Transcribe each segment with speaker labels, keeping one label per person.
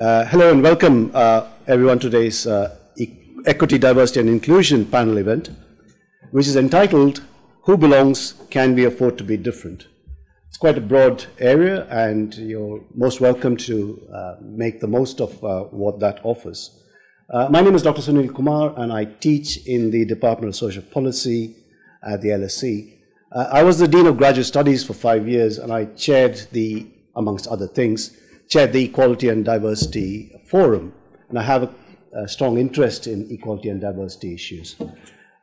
Speaker 1: Uh, hello and welcome uh, everyone to today's uh, e Equity, Diversity and Inclusion panel event, which is entitled Who Belongs, Can We Afford to Be Different? It's quite a broad area and you're most welcome to uh, make the most of uh, what that offers. My name is Dr. Sunil Kumar and I teach in the Department of Social Policy at the LSE. I was the Dean of Graduate Studies for five years and I chaired the, amongst other things, chaired the Equality and Diversity Forum, and I have a, a strong interest in equality and diversity issues.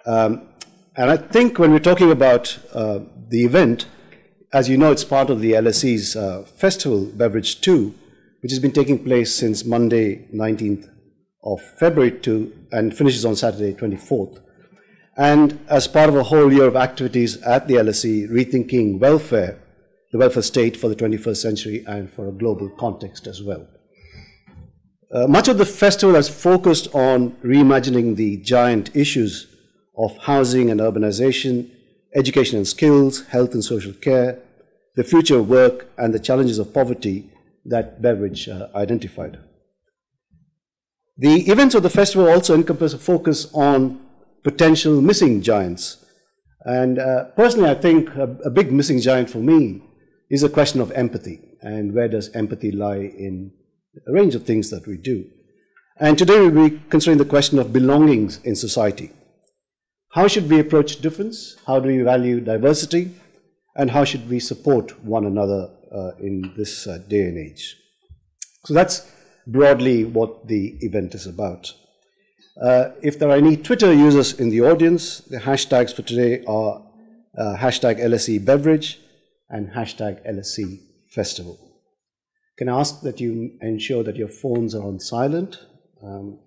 Speaker 1: Um, and I think when we're talking about uh, the event, as you know, it's part of the LSE's uh, festival, Beveridge 2, which has been taking place since Monday, 19th of February to, and finishes on Saturday, 24th. And as part of a whole year of activities at the LSE, rethinking welfare the welfare state for the 21st century and for a global context as well. Uh, much of the festival has focused on reimagining the giant issues of housing and urbanization, education and skills, health and social care, the future of work, and the challenges of poverty that Beveridge uh, identified. The events of the festival also encompass a focus on potential missing giants. And uh, personally, I think a, a big missing giant for me is a question of empathy and where does empathy lie in a range of things that we do. And today we'll be considering the question of belongings in society. How should we approach difference? How do we value diversity? And how should we support one another uh, in this uh, day and age? So that's broadly what the event is about. Uh, if there are any Twitter users in the audience, the hashtags for today are uh, hashtag LSE Beveridge, and hashtag LSE Festival. Can I ask that you ensure that your phones are on silent? Um,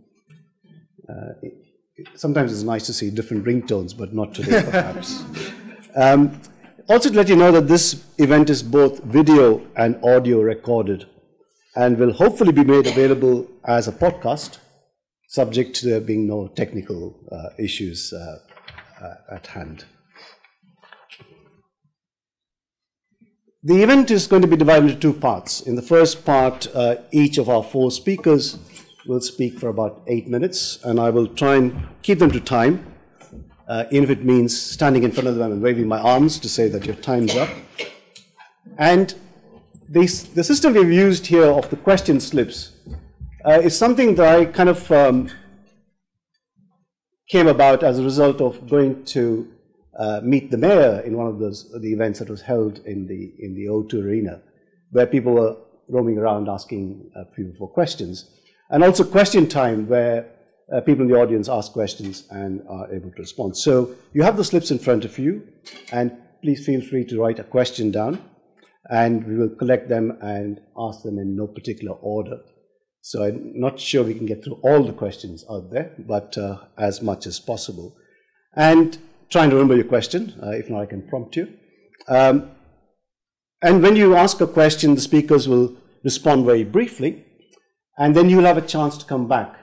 Speaker 1: uh, it, it, sometimes it's nice to see different ringtones, but not today, perhaps. um, also, to let you know that this event is both video and audio recorded and will hopefully be made available as a podcast, subject to there being no technical uh, issues uh, uh at hand. The event is going to be divided into two parts. In the first part, uh, each of our four speakers will speak for about eight minutes, and I will try and keep them to time, uh, even if it means standing in front of them and waving my arms to say that your time's up. And this, the system we've used here of the question slips uh, is something that I kind of um, came about as a result of going to uh, meet the mayor in one of those the events that was held in the in the O2 arena, where people were roaming around asking uh, people for questions, and also question time where uh, people in the audience ask questions and are able to respond. So you have the slips in front of you, and please feel free to write a question down, and we will collect them and ask them in no particular order. So I'm not sure we can get through all the questions out there, but uh, as much as possible. And trying to remember your question. Uh, if not, I can prompt you. Um, and when you ask a question, the speakers will respond very briefly, and then you'll have a chance to come back.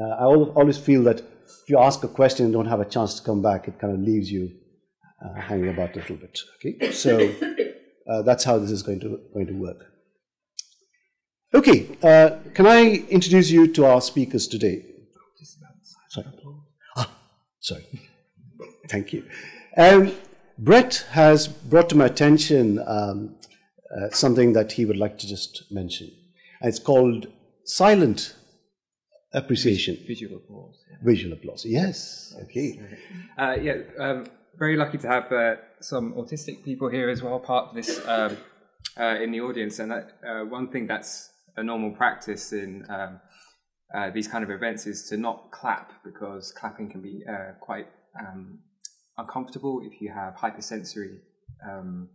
Speaker 1: Uh, I always feel that if you ask a question and don't have a chance to come back, it kind of leaves you uh, hanging about a little bit. Okay, so uh, that's how this is going to going to work. Okay, uh, can I introduce you to our speakers today? Sorry. Ah, sorry. Thank you. Um, Brett has brought to my attention um, uh, something that he would like to just mention. And it's called silent appreciation.
Speaker 2: Visual applause.
Speaker 1: Yeah. Visual applause, yes. Okay.
Speaker 2: Uh, yeah, um, very lucky to have uh, some autistic people here as well, part of this um, uh, in the audience. And that, uh, one thing that's a normal practice in um, uh, these kind of events is to not clap because clapping can be quite um, uncomfortable, if you have hypersensory um,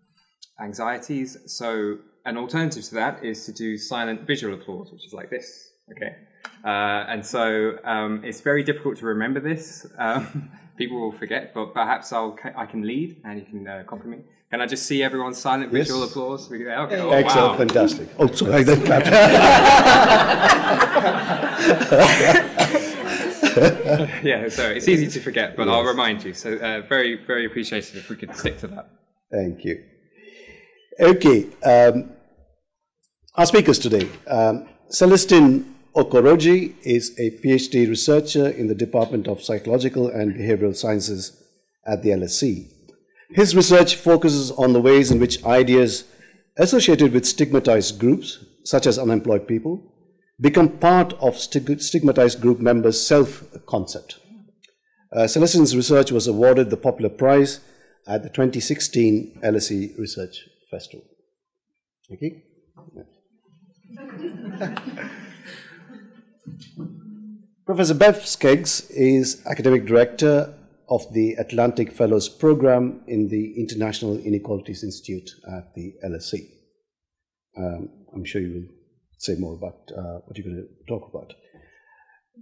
Speaker 2: anxieties. So an alternative to that is to do silent visual applause, which is like this. Okay. Uh, and so um, it's very difficult to remember this. Um, people will forget, but perhaps I'll I can lead and you can uh, copy me. Can I just see everyone's silent yes. visual applause? Okay,
Speaker 1: oh, Excellent, wow. fantastic. Oh, sorry,
Speaker 2: yeah, so it's easy to forget, but yes. I'll remind you. So uh, very, very appreciated if we could stick to that.
Speaker 1: Thank you. Okay, um, our speakers today. Um, Celestine Okoroji is a PhD researcher in the Department of Psychological and Behavioral Sciences at the LSE. His research focuses on the ways in which ideas associated with stigmatized groups, such as unemployed people, become part of stigmatized group members' self concept. Uh, Celestine's research was awarded the Popular Prize at the 2016 LSE Research Festival. Okay? Professor Bev Skeggs is academic director of the Atlantic Fellows Program in the International Inequalities Institute at the LSE. Um, I'm sure you will say more about uh, what you're going to talk about.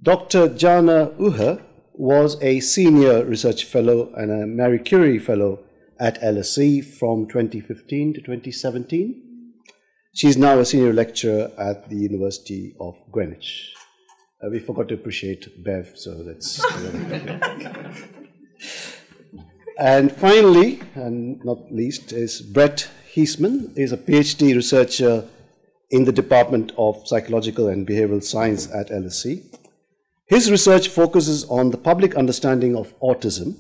Speaker 1: Dr. Jana Uher was a senior research fellow and a Marie Curie fellow at LSE from 2015 to 2017. She's now a senior lecturer at the University of Greenwich. Uh, we forgot to appreciate Bev, so that's. and finally, and not least, is Brett Heasman. He's a PhD researcher in the Department of Psychological and Behavioral Science at LSE. His research focuses on the public understanding of autism,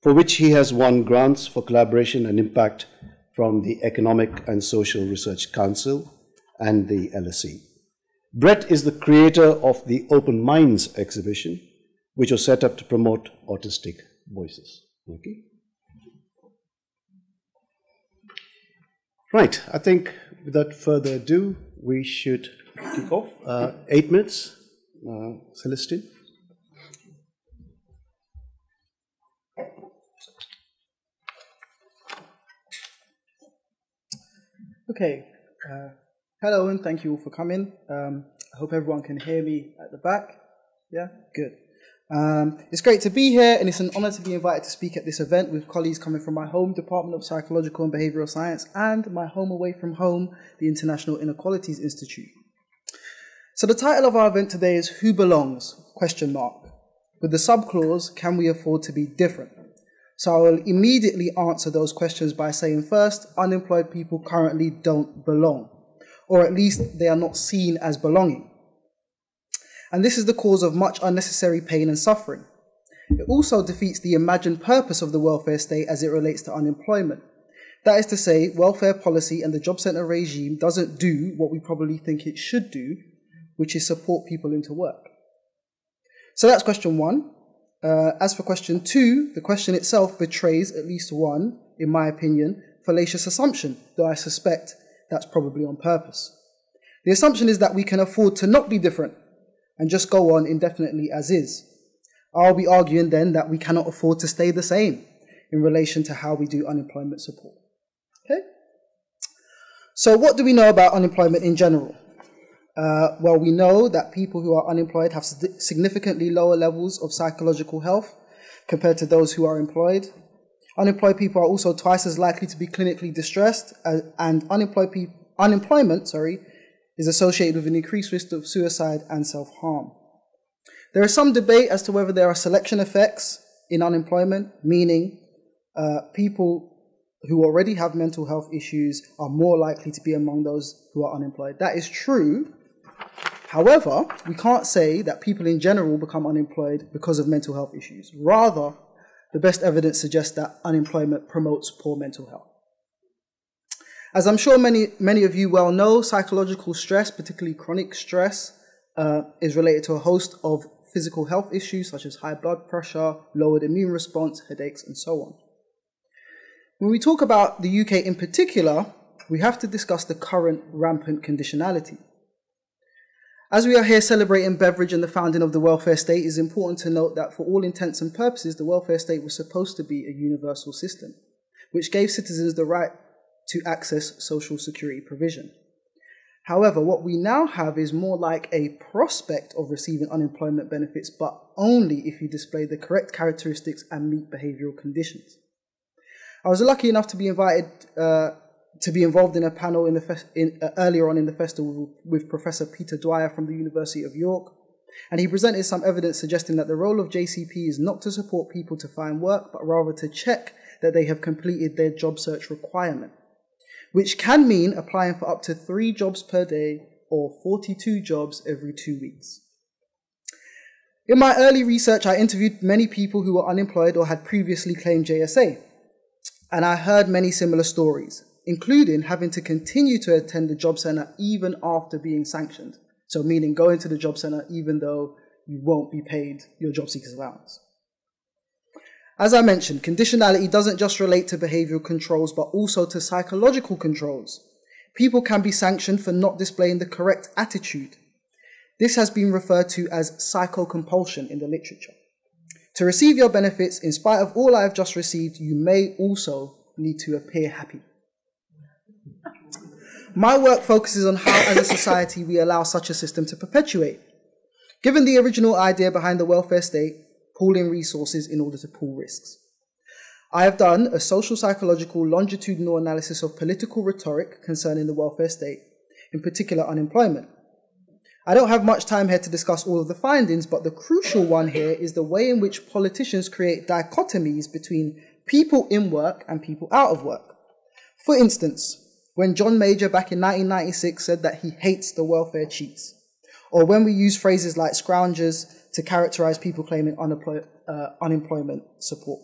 Speaker 1: for which he has won grants for collaboration and impact from the Economic and Social Research Council and the LSE. Brett is the creator of the Open Minds exhibition, which was set up to promote autistic voices. Okay. Right, I think without further ado, we should kick off. Uh, eight minutes. Uh, Celestine?
Speaker 3: Okay. Uh, hello and thank you all for coming. Um, I hope everyone can hear me at the back. Yeah, good. Um, it's great to be here, and it's an honor to be invited to speak at this event with colleagues coming from my home Department of Psychological and Behavioral Science and my home away from home, the International Inequalities Institute. So the title of our event today is Who Belongs? Question mark. With the subclause, can we afford to be different? So I will immediately answer those questions by saying first, unemployed people currently don't belong, or at least they are not seen as belonging and this is the cause of much unnecessary pain and suffering. It also defeats the imagined purpose of the welfare state as it relates to unemployment. That is to say, welfare policy and the job centre regime doesn't do what we probably think it should do, which is support people into work. So that's question one. Uh, as for question two, the question itself betrays at least one, in my opinion, fallacious assumption, though I suspect that's probably on purpose. The assumption is that we can afford to not be different and just go on indefinitely as is. I'll be arguing then that we cannot afford to stay the same in relation to how we do unemployment support. Okay? So, what do we know about unemployment in general? Uh, well, we know that people who are unemployed have significantly lower levels of psychological health compared to those who are employed. Unemployed people are also twice as likely to be clinically distressed, uh, and unemployed pe- unemployment, sorry, is associated with an increased risk of suicide and self harm. There is some debate as to whether there are selection effects in unemployment, meaning uh, people who already have mental health issues are more likely to be among those who are unemployed. That is true. However, we can't say that people in general become unemployed because of mental health issues. Rather, the best evidence suggests that unemployment promotes poor mental health. As I'm sure many, many of you well know, psychological stress, particularly chronic stress, uh, is related to a host of physical health issues such as high blood pressure, lowered immune response, headaches, and so on. When we talk about the UK in particular, we have to discuss the current rampant conditionality. As we are here celebrating Beveridge and the founding of the welfare state, it is important to note that for all intents and purposes, the welfare state was supposed to be a universal system, which gave citizens the right to access social security provision. However, what we now have is more like a prospect of receiving unemployment benefits, but only if you display the correct characteristics and meet behavioral conditions. I was lucky enough to be invited uh, to be involved in a panel in the in, uh, earlier on in the festival with Professor Peter Dwyer from the University of York, and he presented some evidence suggesting that the role of JCP is not to support people to find work, but rather to check that they have completed their job search requirement which can mean applying for up to three jobs per day or 42 jobs every two weeks. In my early research, I interviewed many people who were unemployed or had previously claimed JSA, and I heard many similar stories, including having to continue to attend the job centre even after being sanctioned. So, meaning going to the job centre even though you won't be paid your job seekers allowance. As I mentioned, conditionality doesn't just relate to behavioral controls, but also to psychological controls. People can be sanctioned for not displaying the correct attitude. This has been referred to as psychocompulsion in the literature. To receive your benefits, in spite of all I have just received, you may also need to appear happy. My work focuses on how, as a society, we allow such a system to perpetuate. Given the original idea behind the welfare state, pooling resources in order to pool risks. I have done a social psychological longitudinal analysis of political rhetoric concerning the welfare state, in particular unemployment. I don't have much time here to discuss all of the findings, but the crucial one here is the way in which politicians create dichotomies between people in work and people out of work. For instance, when John Major back in 1996 said that he hates the welfare cheats, or when we use phrases like scroungers to characterize people claiming uh, unemployment support.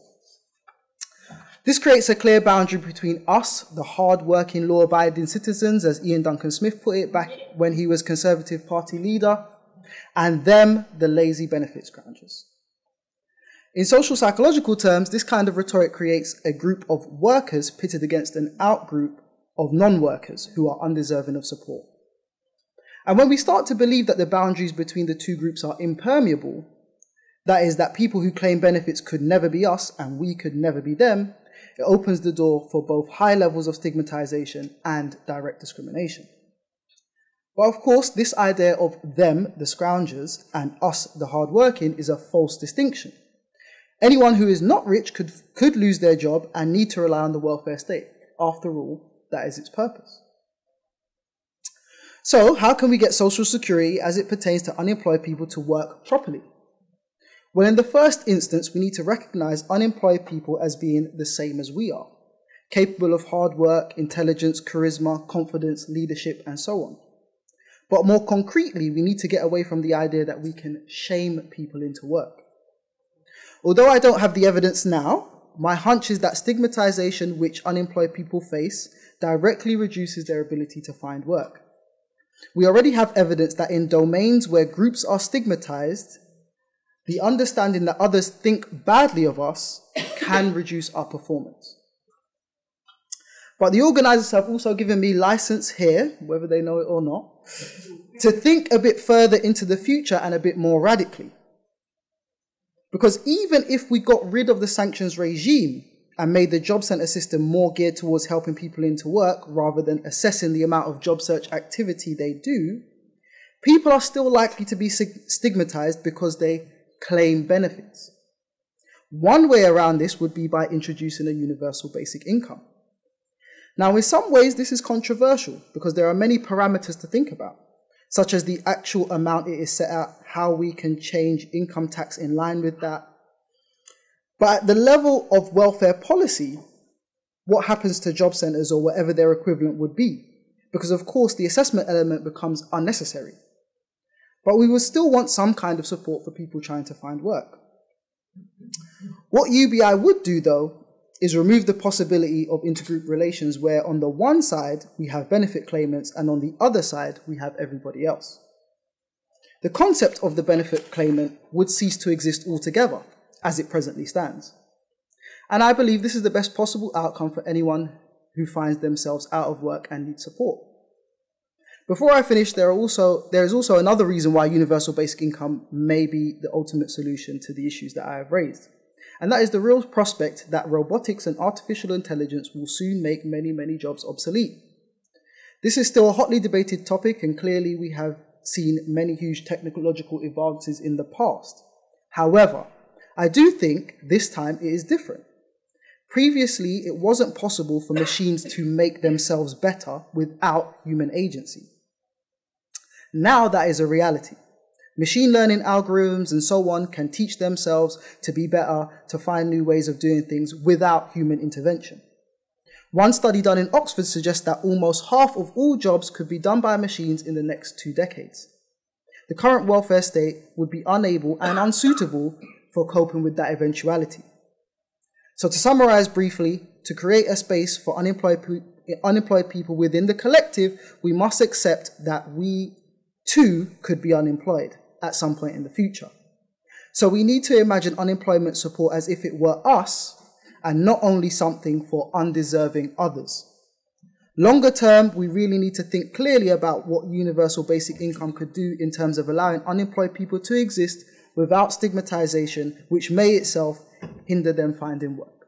Speaker 3: This creates a clear boundary between us, the hard-working, law-abiding citizens, as Iain Duncan Smith put it back when he was Conservative Party leader, and them, the lazy benefits scroungers. In social psychological terms, this kind of rhetoric creates a group of workers pitted against an outgroup of non-workers who are undeserving of support. And when we start to believe that the boundaries between the two groups are impermeable, that is, that people who claim benefits could never be us and we could never be them, it opens the door for both high levels of stigmatization and direct discrimination. But of course, this idea of them, the scroungers, and us, the hardworking, is a false distinction. Anyone who is not rich could, could lose their job and need to rely on the welfare state. After all, that is its purpose. So, how can we get social security as it pertains to unemployed people to work properly? Well, in the first instance, we need to recognize unemployed people as being the same as we are, capable of hard work, intelligence, charisma, confidence, leadership, and so on. But more concretely, we need to get away from the idea that we can shame people into work. Although I don't have the evidence now, my hunch is that stigmatization which unemployed people face directly reduces their ability to find work. We already have evidence that in domains where groups are stigmatized, the understanding that others think badly of us can reduce our performance. But the organizers have also given me license here, whether they know it or not, to think a bit further into the future and a bit more radically. Because even if we got rid of the sanctions regime and made the job center system more geared towards helping people into work rather than assessing the amount of job search activity they do, people are still likely to be stigmatized because they claim benefits. One way around this would be by introducing a universal basic income. Now, in some ways, this is controversial because there are many parameters to think about, such as the actual amount it is set at, how we can change income tax in line with that. But at the level of welfare policy, what happens to job centres or whatever their equivalent would be? Because, of course, the assessment element becomes unnecessary. But we would still want some kind of support for people trying to find work. What UBI would do, though, is remove the possibility of intergroup relations where on the one side we have benefit claimants and on the other side we have everybody else. The concept of the benefit claimant would cease to exist altogether as it presently stands. And I believe this is the best possible outcome for anyone who finds themselves out of work and needs support. Before I finish, there, are also, there is also another reason why universal basic income may be the ultimate solution to the issues that I have raised. And that is the real prospect that robotics and artificial intelligence will soon make many, many jobs obsolete. This is still a hotly debated topic, and clearly we have seen many huge technological advances in the past. However, I do think this time it is different. Previously, it wasn't possible for machines to make themselves better without human agency. Now that is a reality. Machine learning algorithms and so on can teach themselves to be better, to find new ways of doing things without human intervention. One study done in Oxford suggests that almost half of all jobs could be done by machines in the next two decades. The current welfare state would be unable and unsuitable for coping with that eventuality. So, to summarize briefly, to create a space for unemployed, unemployed people within the collective, we must accept that we too could be unemployed at some point in the future. So, we need to imagine unemployment support as if it were us and not only something for undeserving others. Longer term, we really need to think clearly about what universal basic income could do in terms of allowing unemployed people to exist without stigmatization, which may itself hinder them finding work.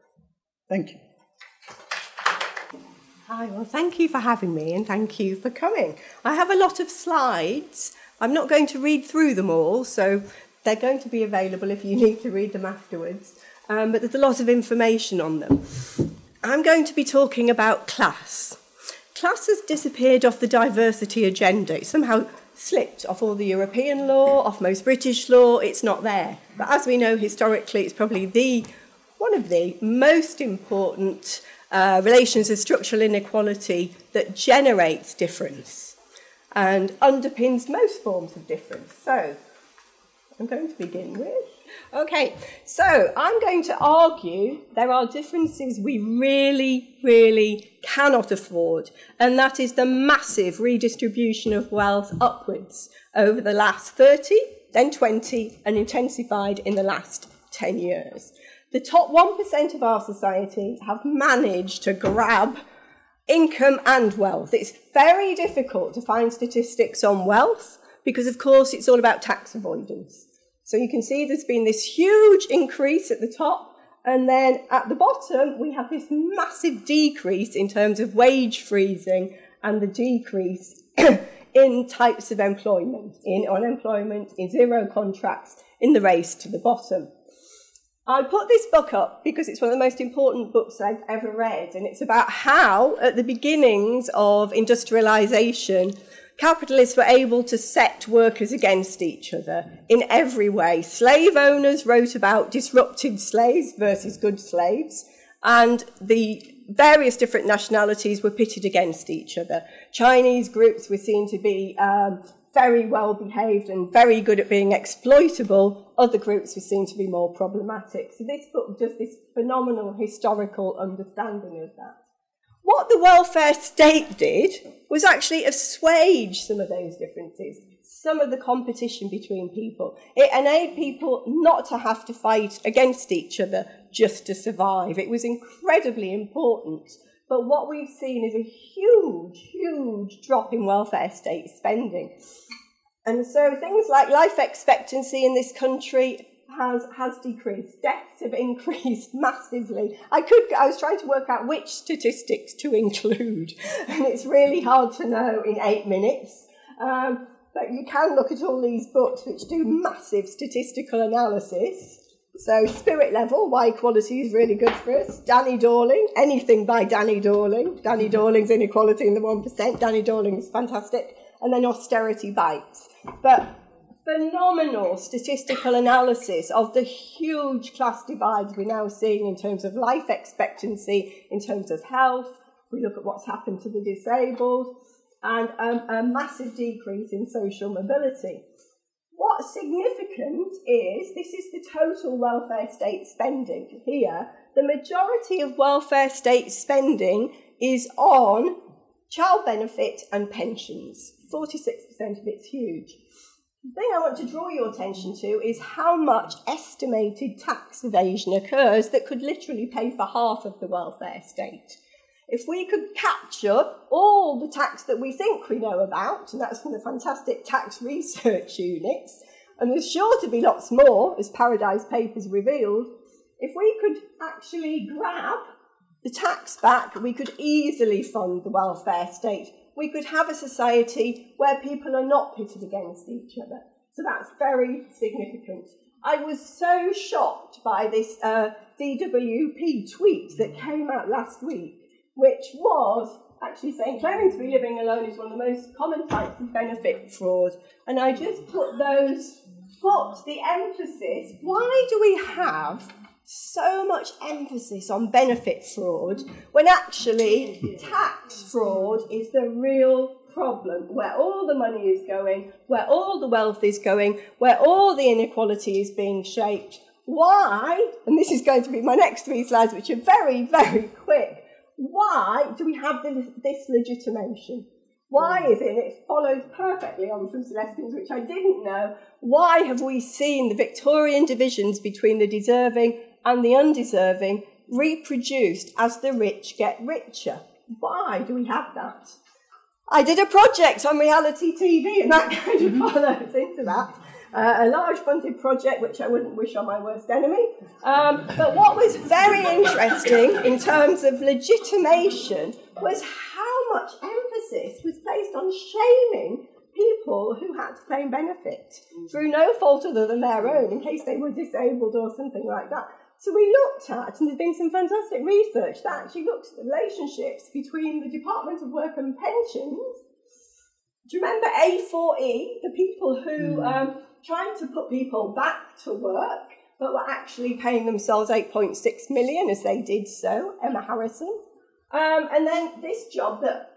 Speaker 3: Thank you.
Speaker 4: Hi, well, thank you for having me and thank you for coming. I have a lot of slides. I'm not going to read through them all, so they're going to be available if you need to read them afterwards um, but there's a lot of information on them. I'm going to be talking about class. Class has disappeared off the diversity agenda. It somehow slipped off all the European law, off most British law. It's not there. But as we know historically, it's probably the one of the most important uh, relations of structural inequality that generates difference and underpins most forms of difference. So, I'm going to begin with Okay, so I'm going to argue there are differences we really, really cannot afford, and that is the massive redistribution of wealth upwards over the last 30, then 20, and intensified in the last 10 years. The top 1% of our society have managed to grab income and wealth. It's very difficult to find statistics on wealth because, of course, it's all about tax avoidance. So you can see there's been this huge increase at the top, and then at the bottom, we have this massive decrease in terms of wage freezing and the decrease in types of employment, in unemployment, in zero contracts, in the race to the bottom. I put this book up because it's one of the most important books I've ever read, and it's about how, at the beginnings of industrialization, capitalists were able to set workers against each other in every way. Slave owners wrote about disruptive slaves versus good slaves, and the various different nationalities were pitted against each other. Chinese groups were seen to be um, very well behaved and very good at being exploitable. Other groups were seen to be more problematic. So this book does this phenomenal historical understanding of that. What the welfare state did was actually assuage some of those differences, some of the competition between people. It enabled people not to have to fight against each other just to survive. It was incredibly important. But what we've seen is a huge, huge drop in welfare state spending. And so things like life expectancy in this country has, has decreased. Deaths have increased massively. I could, I was trying to work out which statistics to include, and it's really hard to know in eight minutes. Um, but you can look at all these books which do massive statistical analysis. So, Spirit Level, Why Equality is really good for us. Danny Dorling, anything by Danny Dorling. Danny Dorling's Inequality in the 1%. Danny Dorling is fantastic. And then Austerity Bites. But phenomenal statistical analysis of the huge class divides we're now seeing in terms of life expectancy, in terms of health. We look at what's happened to the disabled, and um, a massive decrease in social mobility. What's significant is this is the total welfare state spending here. The majority of welfare state spending is on child benefit and pensions. 46% of it's huge. The thing I want to draw your attention to is how much estimated tax evasion occurs that could literally pay for half of the welfare state. If we could capture all the tax that we think we know about, and that's from the fantastic tax research units, and there's sure to be lots more, as Paradise Papers revealed, if we could actually grab the tax back, we could easily fund the welfare state we could have a society where people are not pitted against each other. So that's very significant. I was so shocked by this uh, DWP tweet that came out last week, which was actually saying claiming to be living alone is one of the most common types of benefit fraud. And I just put those, put the emphasis, why do we have so much emphasis on benefit fraud when actually tax fraud is the real problem where all the money is going, where all the wealth is going, where all the inequality is being shaped. Why, and this is going to be my next three slides, which are very, very quick, why do we have this legitimation? Why is it? It follows perfectly on from Celestine's, which I didn't know. Why have we seen the Victorian divisions between the deserving and the undeserving reproduced as the rich get richer? Why do we have that? I did a project on reality TV, and that kind of follows into that. Uh, a large funded project which I wouldn't wish on my worst enemy. Um, but what was very interesting in terms of legitimation was how much emphasis was placed on shaming people who had to claim benefit through no fault other than their own in case they were disabled or something like that. So we looked at, and there's been some fantastic research that actually looks at the relationships between the Department of Work and Pensions. Do you remember A4E, the people who mm. um, tried to put people back to work, but were actually paying themselves 8.6 million as they did so, Emma Harrison. Um, and then this job that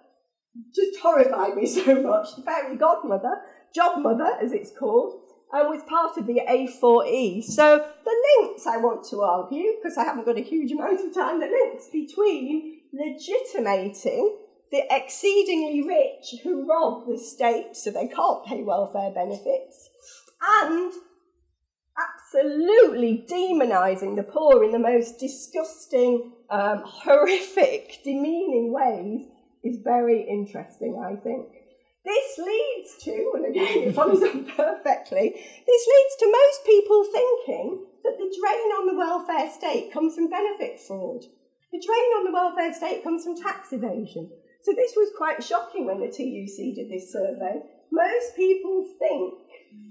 Speaker 4: just horrified me so much, the fairy godmother, job mother as it's called, and was part of the A4E. So the links I want to argue, because I haven't got a huge amount of time, the links between legitimating the exceedingly rich who rob the state so they can't pay welfare benefits, and absolutely demonising the poor in the most disgusting, um, horrific, demeaning ways is very interesting, I think. This leads to, and again it follows on perfectly, this leads to most people thinking that the drain on the welfare state comes from benefit fraud. The drain on the welfare state comes from tax evasion. So this was quite shocking when the TUC did this survey. Most people think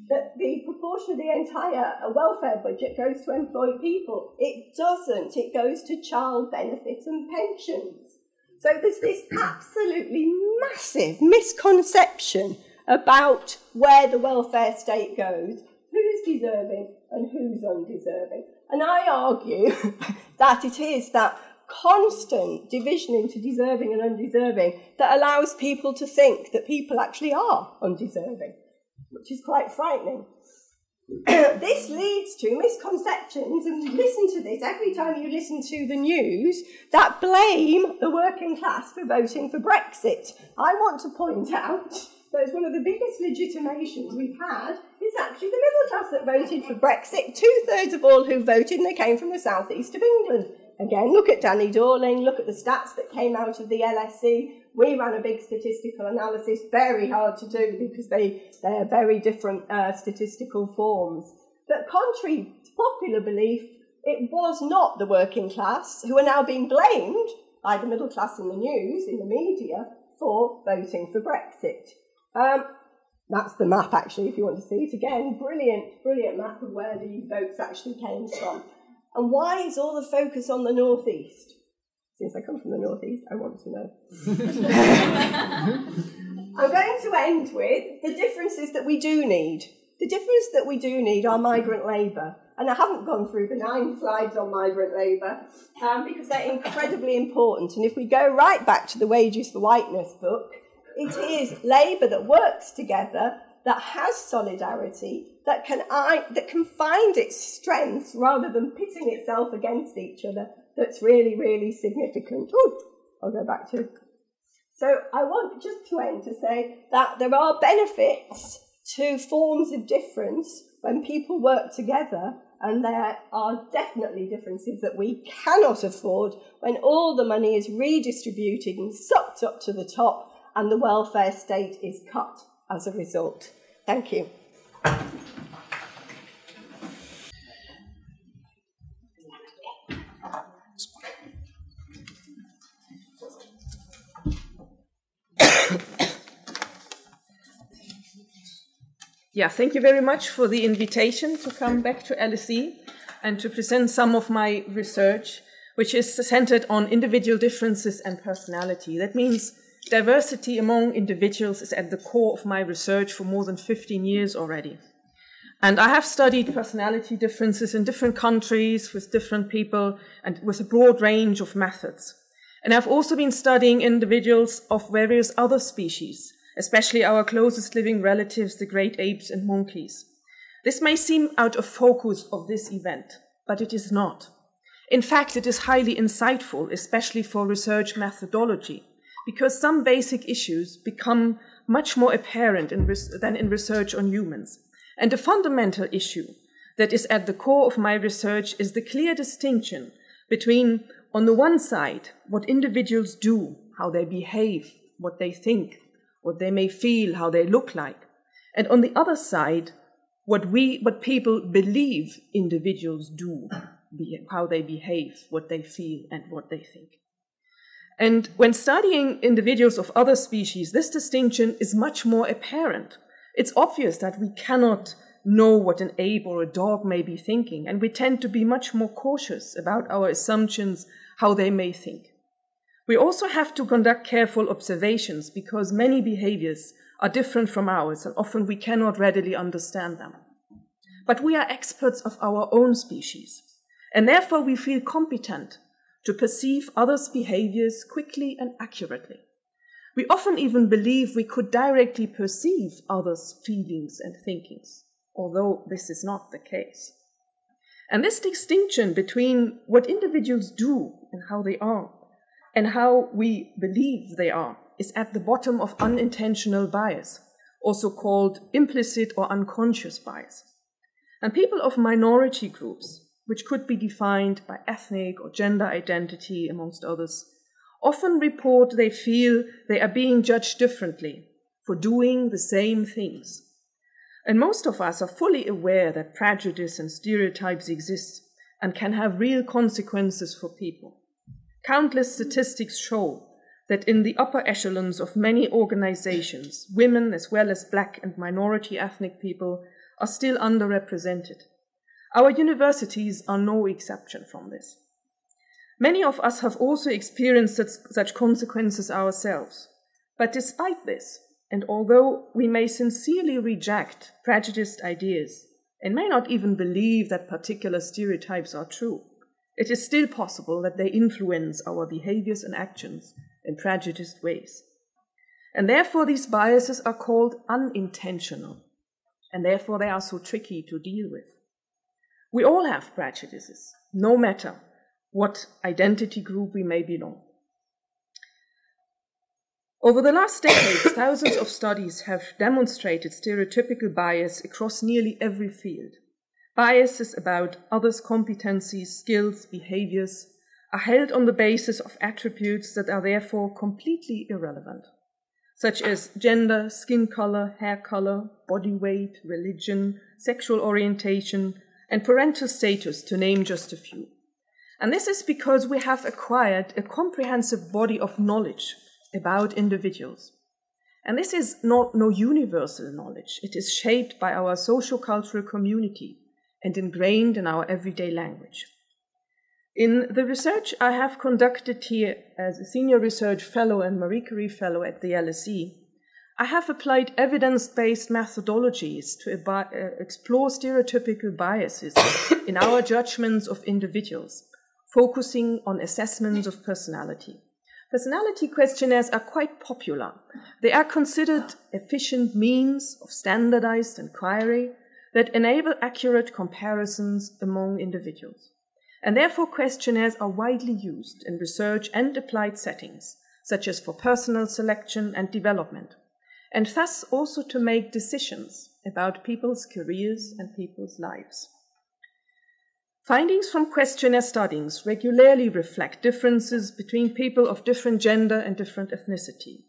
Speaker 4: that the proportion of the entire uh, welfare budget goes to employed people. It doesn't. It goes to child benefits and pensions. So there's this absolutely massive misconception about where the welfare state goes, who's deserving and who's undeserving. And I argue that it is that constant division into deserving and undeserving that allows people to think that people actually are undeserving, which is quite frightening. this leads to misconceptions, and listen to this every time you listen to the news, that blame the working class for voting for Brexit. I want to point out that it's one of the biggest legitimations we've had is actually the middle class that voted for Brexit. Two thirds of all who voted, they came from the southeast of England. Again, look at Danny Dorling, look at the stats that came out of the LSE. We ran a big statistical analysis, very hard to do because they, they are very different uh, statistical forms. But contrary to popular belief, it was not the working class who are now being blamed by the middle class in the news, in the media, for voting for Brexit. Um, that's the map, actually, if you want to see it again. Brilliant, brilliant map of where the votes actually came from. And why is all the focus on the northeast? Since I come from the northeast, I want to know. I'm going to end with the differences that we do need. The difference that we do need are migrant labour. And I haven't gone through the nine slides on migrant labour um, because they're incredibly important. And if we go right back to the Wages for Whiteness book, it is labour that works together, that has solidarity, that can, I, that can find its strengths rather than pitting itself against each other that's really, really significant. Ooh, I'll go back to. So I want just to end to say that there are benefits to forms of difference when people work together, and there are definitely differences that we cannot afford when all the money is redistributed and sucked up to the top and the welfare state is cut as a result. Thank you.
Speaker 5: Yeah, thank you very much for the invitation to come back to LSE and to present some of my research, which is centered on individual differences and personality. That means diversity among individuals is at the core of my research for more than 15 years already. And I have studied personality differences in different countries with different people and with a broad range of methods. And I've also been studying individuals of various other species, especially our closest living relatives, the great apes and monkeys. This may seem out of focus of this event, but it is not. In fact, it is highly insightful, especially for research methodology, because some basic issues become much more apparent in than in research on humans. And a fundamental issue that is at the core of my research is the clear distinction between, on the one side, what individuals do, how they behave, what they think, what they may feel, how they look like, and on the other side, what we, what people believe individuals do, how they behave, what they feel, and what they think. And when studying individuals of other species, this distinction is much more apparent. It's obvious that we cannot know what an ape or a dog may be thinking, and we tend to be much more cautious about our assumptions, how they may think. We also have to conduct careful observations because many behaviors are different from ours, and often we cannot readily understand them. But we are experts of our own species, and therefore we feel competent to perceive others' behaviors quickly and accurately. We often even believe we could directly perceive others' feelings and thinkings, although this is not the case. And this distinction between what individuals do and how they are, and how we believe they are, is at the bottom of unintentional bias, also called implicit or unconscious bias. And people of minority groups, which could be defined by ethnic or gender identity, amongst others, often report they feel they are being judged differently for doing the same things. And most of us are fully aware that prejudice and stereotypes exist and can have real consequences for people. Countless statistics show that in the upper echelons of many organizations, women as well as black and minority ethnic people are still underrepresented. Our universities are no exception from this. Many of us have also experienced such, such consequences ourselves. But despite this, and although we may sincerely reject prejudiced ideas and may not even believe that particular stereotypes are true, it is still possible that they influence our behaviors and actions in prejudiced ways. And therefore, these biases are called unintentional, and therefore they are so tricky to deal with. We all have prejudices, no matter what identity group we may belong. Over the last decades, thousands of studies have demonstrated stereotypical bias across nearly every field. Biases about others' competencies, skills, behaviors are held on the basis of attributes that are therefore completely irrelevant, such as gender, skin color, hair color, body weight, religion, sexual orientation, and parental status, to name just a few. And this is because we have acquired a comprehensive body of knowledge about individuals. And this is not no universal knowledge. It is shaped by our social cultural community and ingrained in our everyday language. In the research I have conducted here as a senior research fellow and Marie Curie fellow at the LSE, I have applied evidence based methodologies to uh, explore stereotypical biases in our judgments of individuals, focusing on assessments of personality. Personality questionnaires are quite popular. They are considered efficient means of standardized inquiry that enable accurate comparisons among individuals. And therefore, questionnaires are widely used in research and applied settings, such as for personal selection and development, and thus also to make decisions about people's careers and people's lives. Findings from questionnaire studies regularly reflect differences between people of different gender and different ethnicity.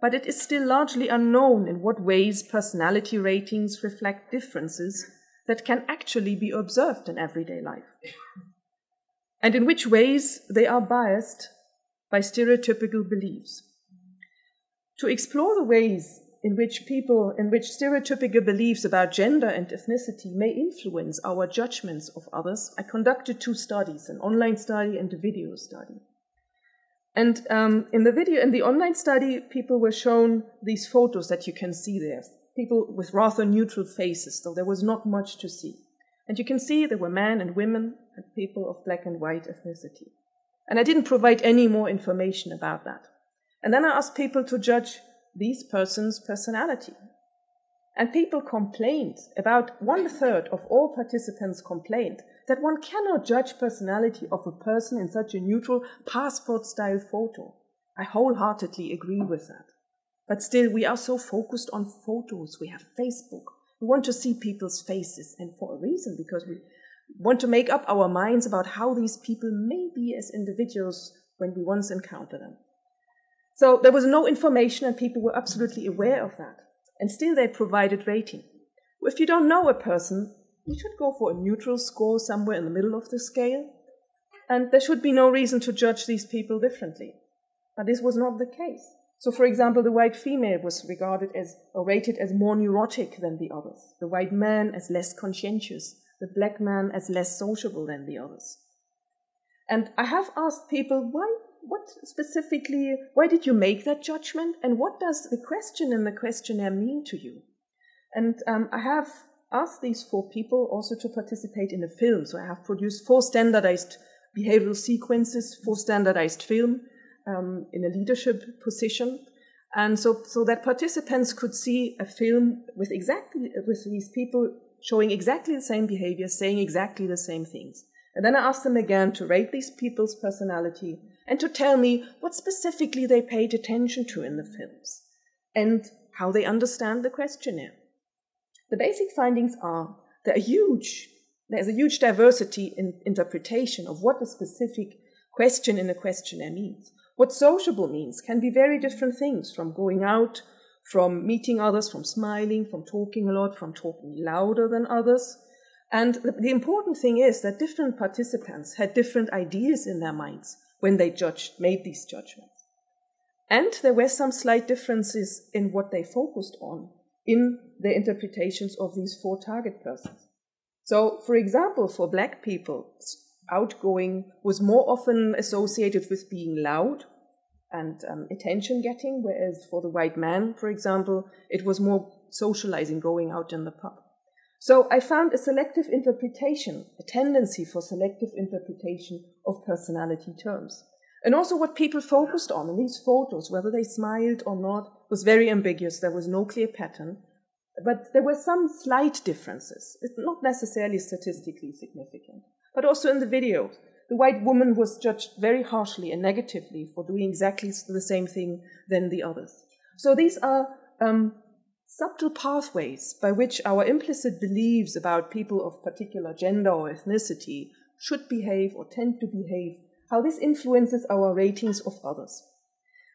Speaker 5: But it is still largely unknown in what ways personality ratings reflect differences that can actually be observed in everyday life, and in which ways they are biased by stereotypical beliefs. To explore the ways in which people, in which stereotypical beliefs about gender and ethnicity may influence our judgments of others, I conducted two studies, an online study and a video study. And um, in the video, in the online study, people were shown these photos that you can see there people with rather neutral faces, so there was not much to see. And you can see there were men and women and people of black and white ethnicity. And I didn't provide any more information about that. And then I asked people to judge these persons' personality. And people complained, about one third of all participants complained, that one cannot judge personality of a person in such a neutral passport style photo. I wholeheartedly agree with that. But still, we are so focused on photos. We have Facebook. We want to see people's faces, and for a reason, because we want to make up our minds about how these people may be as individuals when we once encounter them. So there was no information, and people were absolutely aware of that. And still, they provided rating. If you don't know a person, you should go for a neutral score somewhere in the middle of the scale. And there should be no reason to judge these people differently. But this was not the case. So, for example, the white female was regarded as or rated as more neurotic than the others, the white man as less conscientious, the black man as less sociable than the others. And I have asked people, why, what specifically, why did you make that judgment? And what does the question in the questionnaire mean to you? And um, I have asked these four people also to participate in a film. So I have produced four standardized behavioral sequences, four standardized film um, in a leadership position. And so, so that participants could see a film with exactly with these people showing exactly the same behavior, saying exactly the same things. And then I asked them again to rate these people's personality and to tell me what specifically they paid attention to in the films and how they understand the questionnaire. The basic findings are there are huge, there's a huge diversity in interpretation of what a specific question in a questionnaire means. What sociable means can be very different things from going out from meeting others, from smiling, from talking a lot, from talking louder than others. And the, the, important thing is that different participants had different ideas in their minds when they judged, made these judgments. And there were some slight differences in what they focused on in their interpretations of these four target persons. So, for example, for black people, outgoing was more often associated with being loud and um, attention getting, whereas for the white man, for example, it was more socializing, going out in the pub. So I found a selective interpretation, a tendency for selective interpretation of personality terms. And also what people focused on in these photos, whether they smiled or not, was very ambiguous. There was no clear pattern. But there were some slight differences. It's not necessarily statistically significant. But also in the videos, the white woman was judged very harshly and negatively for doing exactly the same thing than the others. So these are um, subtle pathways by which our implicit beliefs about people of particular gender or ethnicity should behave or tend to behave, how this influences our ratings of others.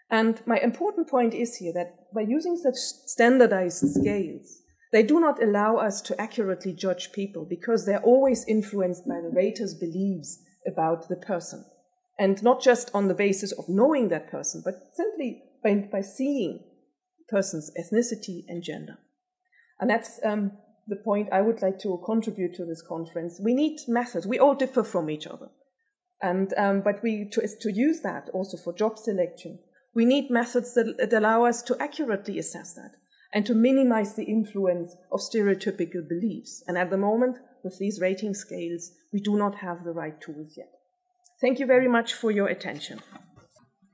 Speaker 5: And my important point is here that by using such standardized scales, they do not allow us to accurately judge people because they're always influenced by the rater's beliefs about the person. And not just on the basis of knowing that person, but simply by, by seeing the person's ethnicity and gender. And that's um, the point I would like to contribute to this conference. We need methods. We all differ from each other. And, um, but we, to, to use that also for job selection, we need methods that, that allow us to accurately assess that and to minimize the influence of stereotypical beliefs. And at the moment, with these rating scales, we do not have the right tools yet. Thank you very much for your attention.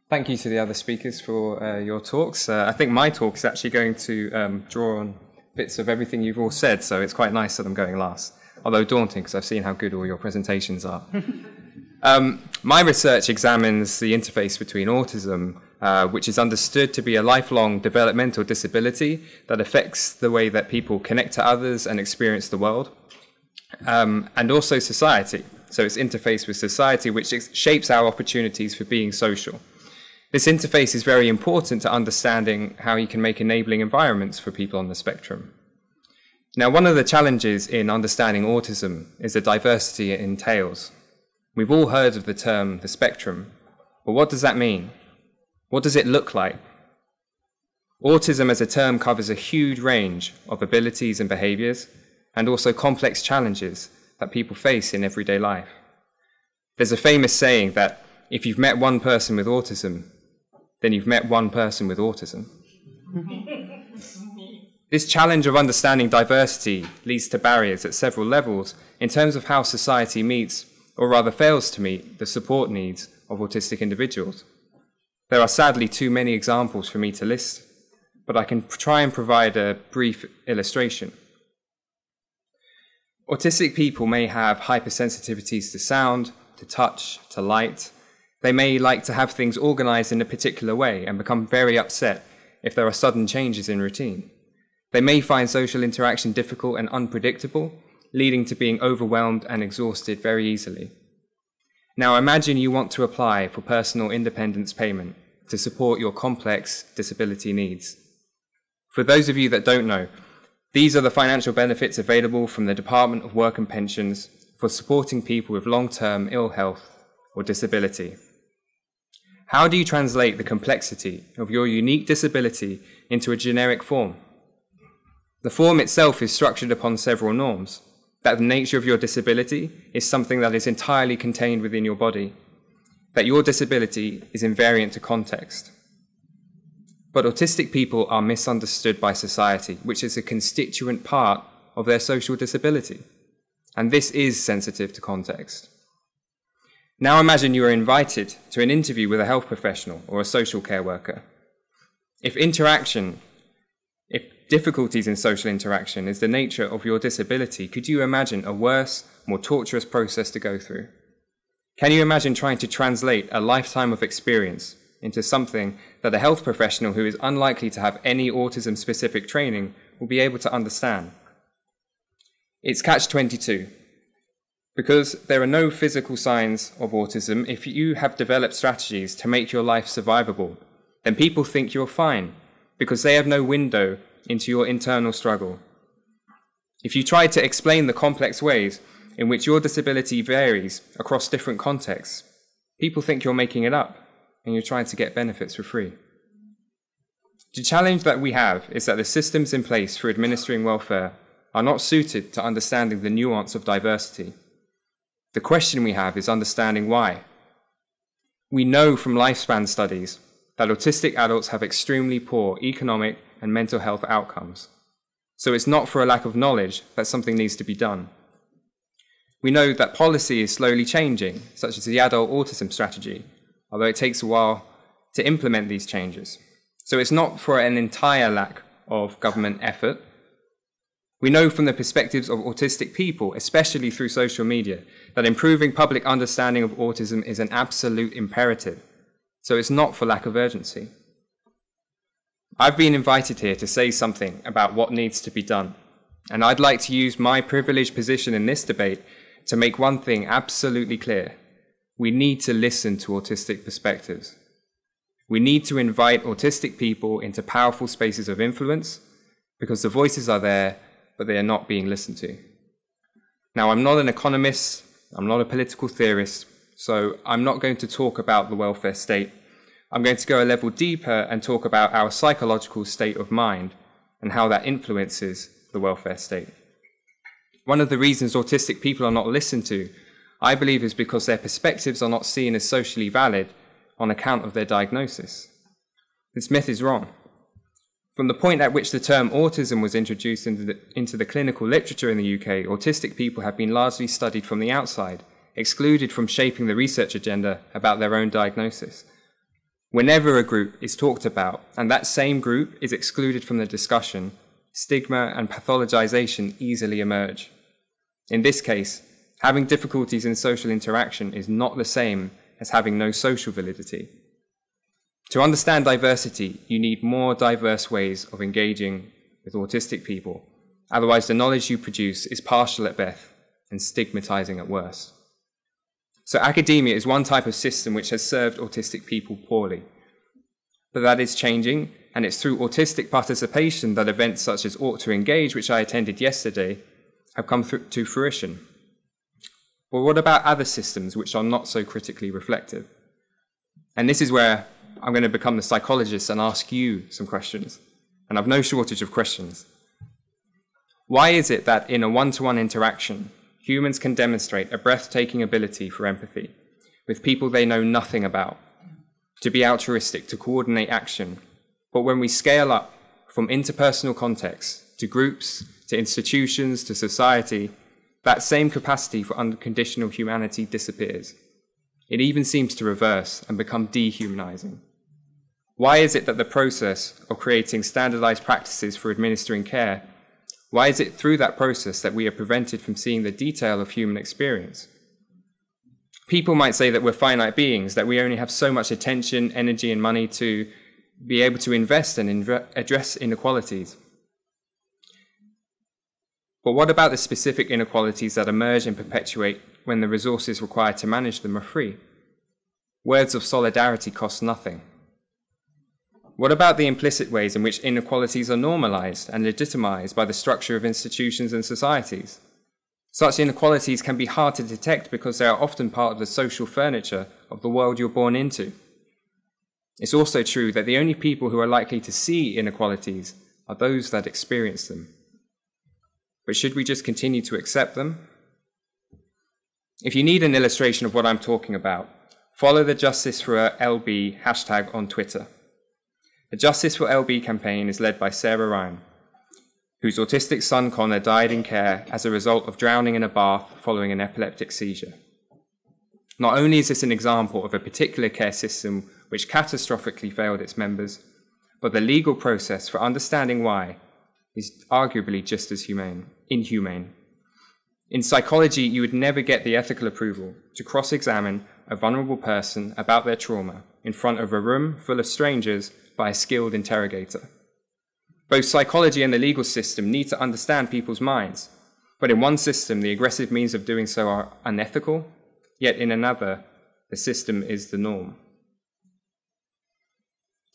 Speaker 2: Thank you to the other speakers for uh, your talks. Uh, I think my talk is actually going to um, draw on bits of everything you've all said, so it's quite nice that I'm going last. Although daunting, because I've seen how good all your presentations are. um, my research examines the interface between autism, uh, which is understood to be a lifelong developmental disability that affects the way that people connect to others and experience the world, um, and also society. So it's interface with society, which shapes our opportunities for being social. This interface is very important to understanding how you can make enabling environments for people on the spectrum. Now, one of the challenges in understanding autism is the diversity it entails. We've all heard of the term the spectrum, but what does that mean? What does it look like? Autism as a term covers a huge range of abilities and behaviors, and also complex challenges that people face in everyday life. There's a famous saying that if you've met one person with autism, then you've met one person with autism. This challenge of understanding diversity leads to barriers at several levels in terms of how society meets, or rather fails to meet, the support needs of autistic individuals. There are sadly too many examples for me to list, but I can try and provide a brief illustration. Autistic people may have hypersensitivities to sound, to touch, to light. They may like to have things organized in a particular way and become very upset if there are sudden changes in routine. They may find social interaction difficult and unpredictable, leading to being overwhelmed and exhausted very easily. Now imagine you want to apply for personal independence payment to support your complex disability needs. For those of you that don't know, these are the financial benefits available from the Department of Work and Pensions for supporting people with long term ill health or disability. How do you translate the complexity of your unique disability into a generic form? The form itself is structured upon several norms. That the nature of your disability is something that is entirely contained within your body. That your disability is invariant to context. But autistic people are misunderstood by society, which is a constituent part of their social disability. And this is sensitive to context. Now imagine you are invited to an interview with a health professional or a social care worker. If interaction, difficulties in social interaction is the nature of your disability, could you imagine a worse, more torturous process to go through? Can you imagine trying to translate a lifetime of experience into something that a health professional who is unlikely to have any autism specific training will be able to understand? It's catch 22. Because there are no physical signs of autism, if you have developed strategies to make your life survivable, then people think you're fine because they have no window into your internal struggle. If you try to explain the complex ways in which your disability varies across different contexts, people think you're making it up and you're trying to get benefits for free. The challenge that we have is that the systems in place for administering welfare are not suited to understanding the nuance of diversity the question we have is understanding why. We know from lifespan studies that autistic adults have extremely poor economic and mental health outcomes. So it's not for a lack of knowledge that something needs to be done. We know that policy is slowly changing, such as the adult autism strategy, although it takes a while to implement these changes. So it's not for an entire lack of government effort, we know from the perspectives of autistic people, especially through social media, that improving public understanding of autism is an absolute imperative. So it's not for lack of urgency. I've been invited here to say something about what needs to be done, and I'd like to use my privileged position in this debate to make one thing absolutely clear. We need to listen to autistic perspectives. We need to invite autistic people into powerful spaces of influence because the voices are there but they are not being listened to. Now, I'm not an economist, I'm not a political theorist, so I'm not going to talk about the welfare state. I'm going to go a level deeper and talk about our psychological state of mind and how that influences the welfare state. One of the reasons autistic people are not listened to, I believe, is because their perspectives are not seen as socially valid on account of their diagnosis. This myth is wrong. From the point at which the term autism was introduced into the, into the, clinical literature in the UK, autistic people have been largely studied from the outside, excluded from shaping the research agenda about their own diagnosis. Whenever a group is talked about and that same group is excluded from the discussion, stigma and pathologization easily emerge. In this case, having difficulties in social interaction is not the same as having no social validity. To understand diversity, you need more diverse ways of engaging with autistic people. Otherwise, the knowledge you produce is partial at best and stigmatizing at worst. So, academia is one type of system which has served autistic people poorly. But that is changing, and it's through autistic participation that events such as Ought to Engage, which I attended yesterday, have come to fruition. But what about other systems which are not so critically reflective? And this is where I'm going to become the psychologist and ask you some questions. And I've no shortage of questions. Why is it that in a one to one interaction, humans can demonstrate a breathtaking ability for empathy with people they know nothing about, to be altruistic, to coordinate action, but when we scale up from interpersonal contexts to groups, to institutions, to society, that same capacity for unconditional humanity disappears. It even seems to reverse and become dehumanizing. Why is it that the process of creating standardized practices for administering care, why is it through that process that we are prevented from seeing the detail of human experience? People might say that we're finite beings, that we only have so much attention, energy, and money to be able to invest and inv- address inequalities. But what about the specific inequalities that emerge and perpetuate when the resources required to manage them are free? Words of solidarity cost nothing. What about the implicit ways in which inequalities are normalized and legitimized by the structure of institutions and societies? Such inequalities can be hard to detect because they are often part of the social furniture of the world you're born into. It's also true that the only people who are likely to see inequalities are those that experience them. But should we just continue to accept them? If you need an illustration of what I'm talking about, follow the Justice for LB hashtag on Twitter. The Justice for LB campaign is led by Sara Ryan, whose autistic son Connor died in care as a result of drowning in a bath following an epileptic seizure. Not only is this an example of a particular care system which catastrophically failed its members, but the legal process for understanding why is arguably just as humane, inhumane. In psychology, you would never get the ethical approval to cross examine a vulnerable person about their trauma in front of a room full of strangers by a skilled interrogator. Both psychology and the legal system need to understand people's minds, but in one system, the aggressive means of doing so are unethical, yet in another, the system is the norm.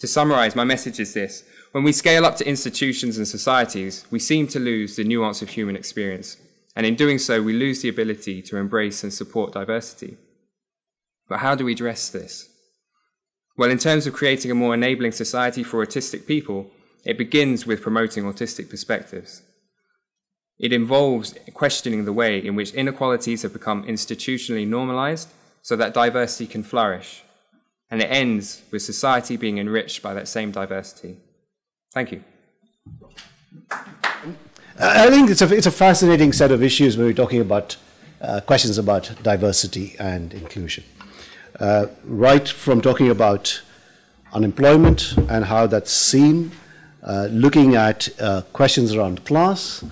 Speaker 2: To summarize, my message is this when we scale up to institutions and societies, we seem to lose the nuance of human experience, and in doing so, we lose the ability to embrace and support diversity. But how do we address this? Well, in terms of creating a more enabling society for autistic people, it begins with promoting autistic perspectives. It involves questioning the way in which inequalities have become institutionally normalized so that diversity can flourish. And it ends with society being enriched by that same diversity. Thank you.
Speaker 1: I think it's a, it's a fascinating set of issues when we're talking about uh, questions about diversity and inclusion uh, right from talking about unemployment and how that's seen, uh, looking at uh, questions around class,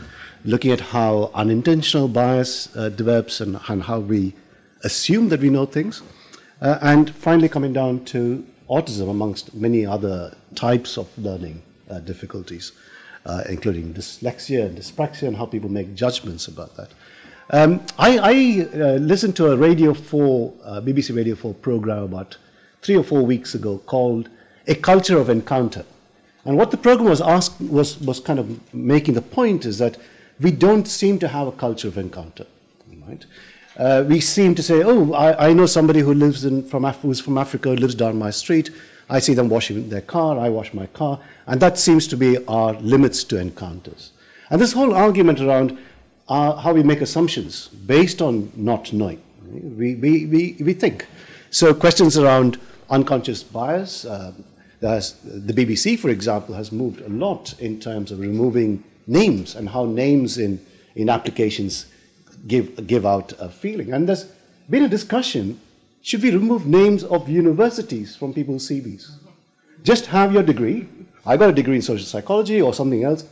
Speaker 1: looking at how unintentional bias uh, develops and, and, how we assume that we know things, uh, and finally coming down to autism amongst many other types of learning uh, difficulties, including dyslexia and dyspraxia and how people make judgments about that. Um, I, I uh, listened to a Radio 4, uh, BBC Radio 4 program about three or four weeks ago called A Culture of Encounter. And what the program was asked was, was kind of making the point is that we don't seem to have a culture of encounter. Right? Uh, we seem to say, oh, I, I know somebody who lives in, from, Af- who's from Africa, who lives down my street. I see them washing their car, I wash my car. And that seems to be our limits to encounters. And this whole argument around uh, how we make assumptions based on not knowing. We, we, we, we think. So questions around unconscious bias, uh, the BBC, for example, has moved a lot in terms of removing names and how names in, in applications give, give out a feeling. And there's been a discussion, should we remove names of universities from people's CVs? Just have your degree. I got a degree in social psychology or something else.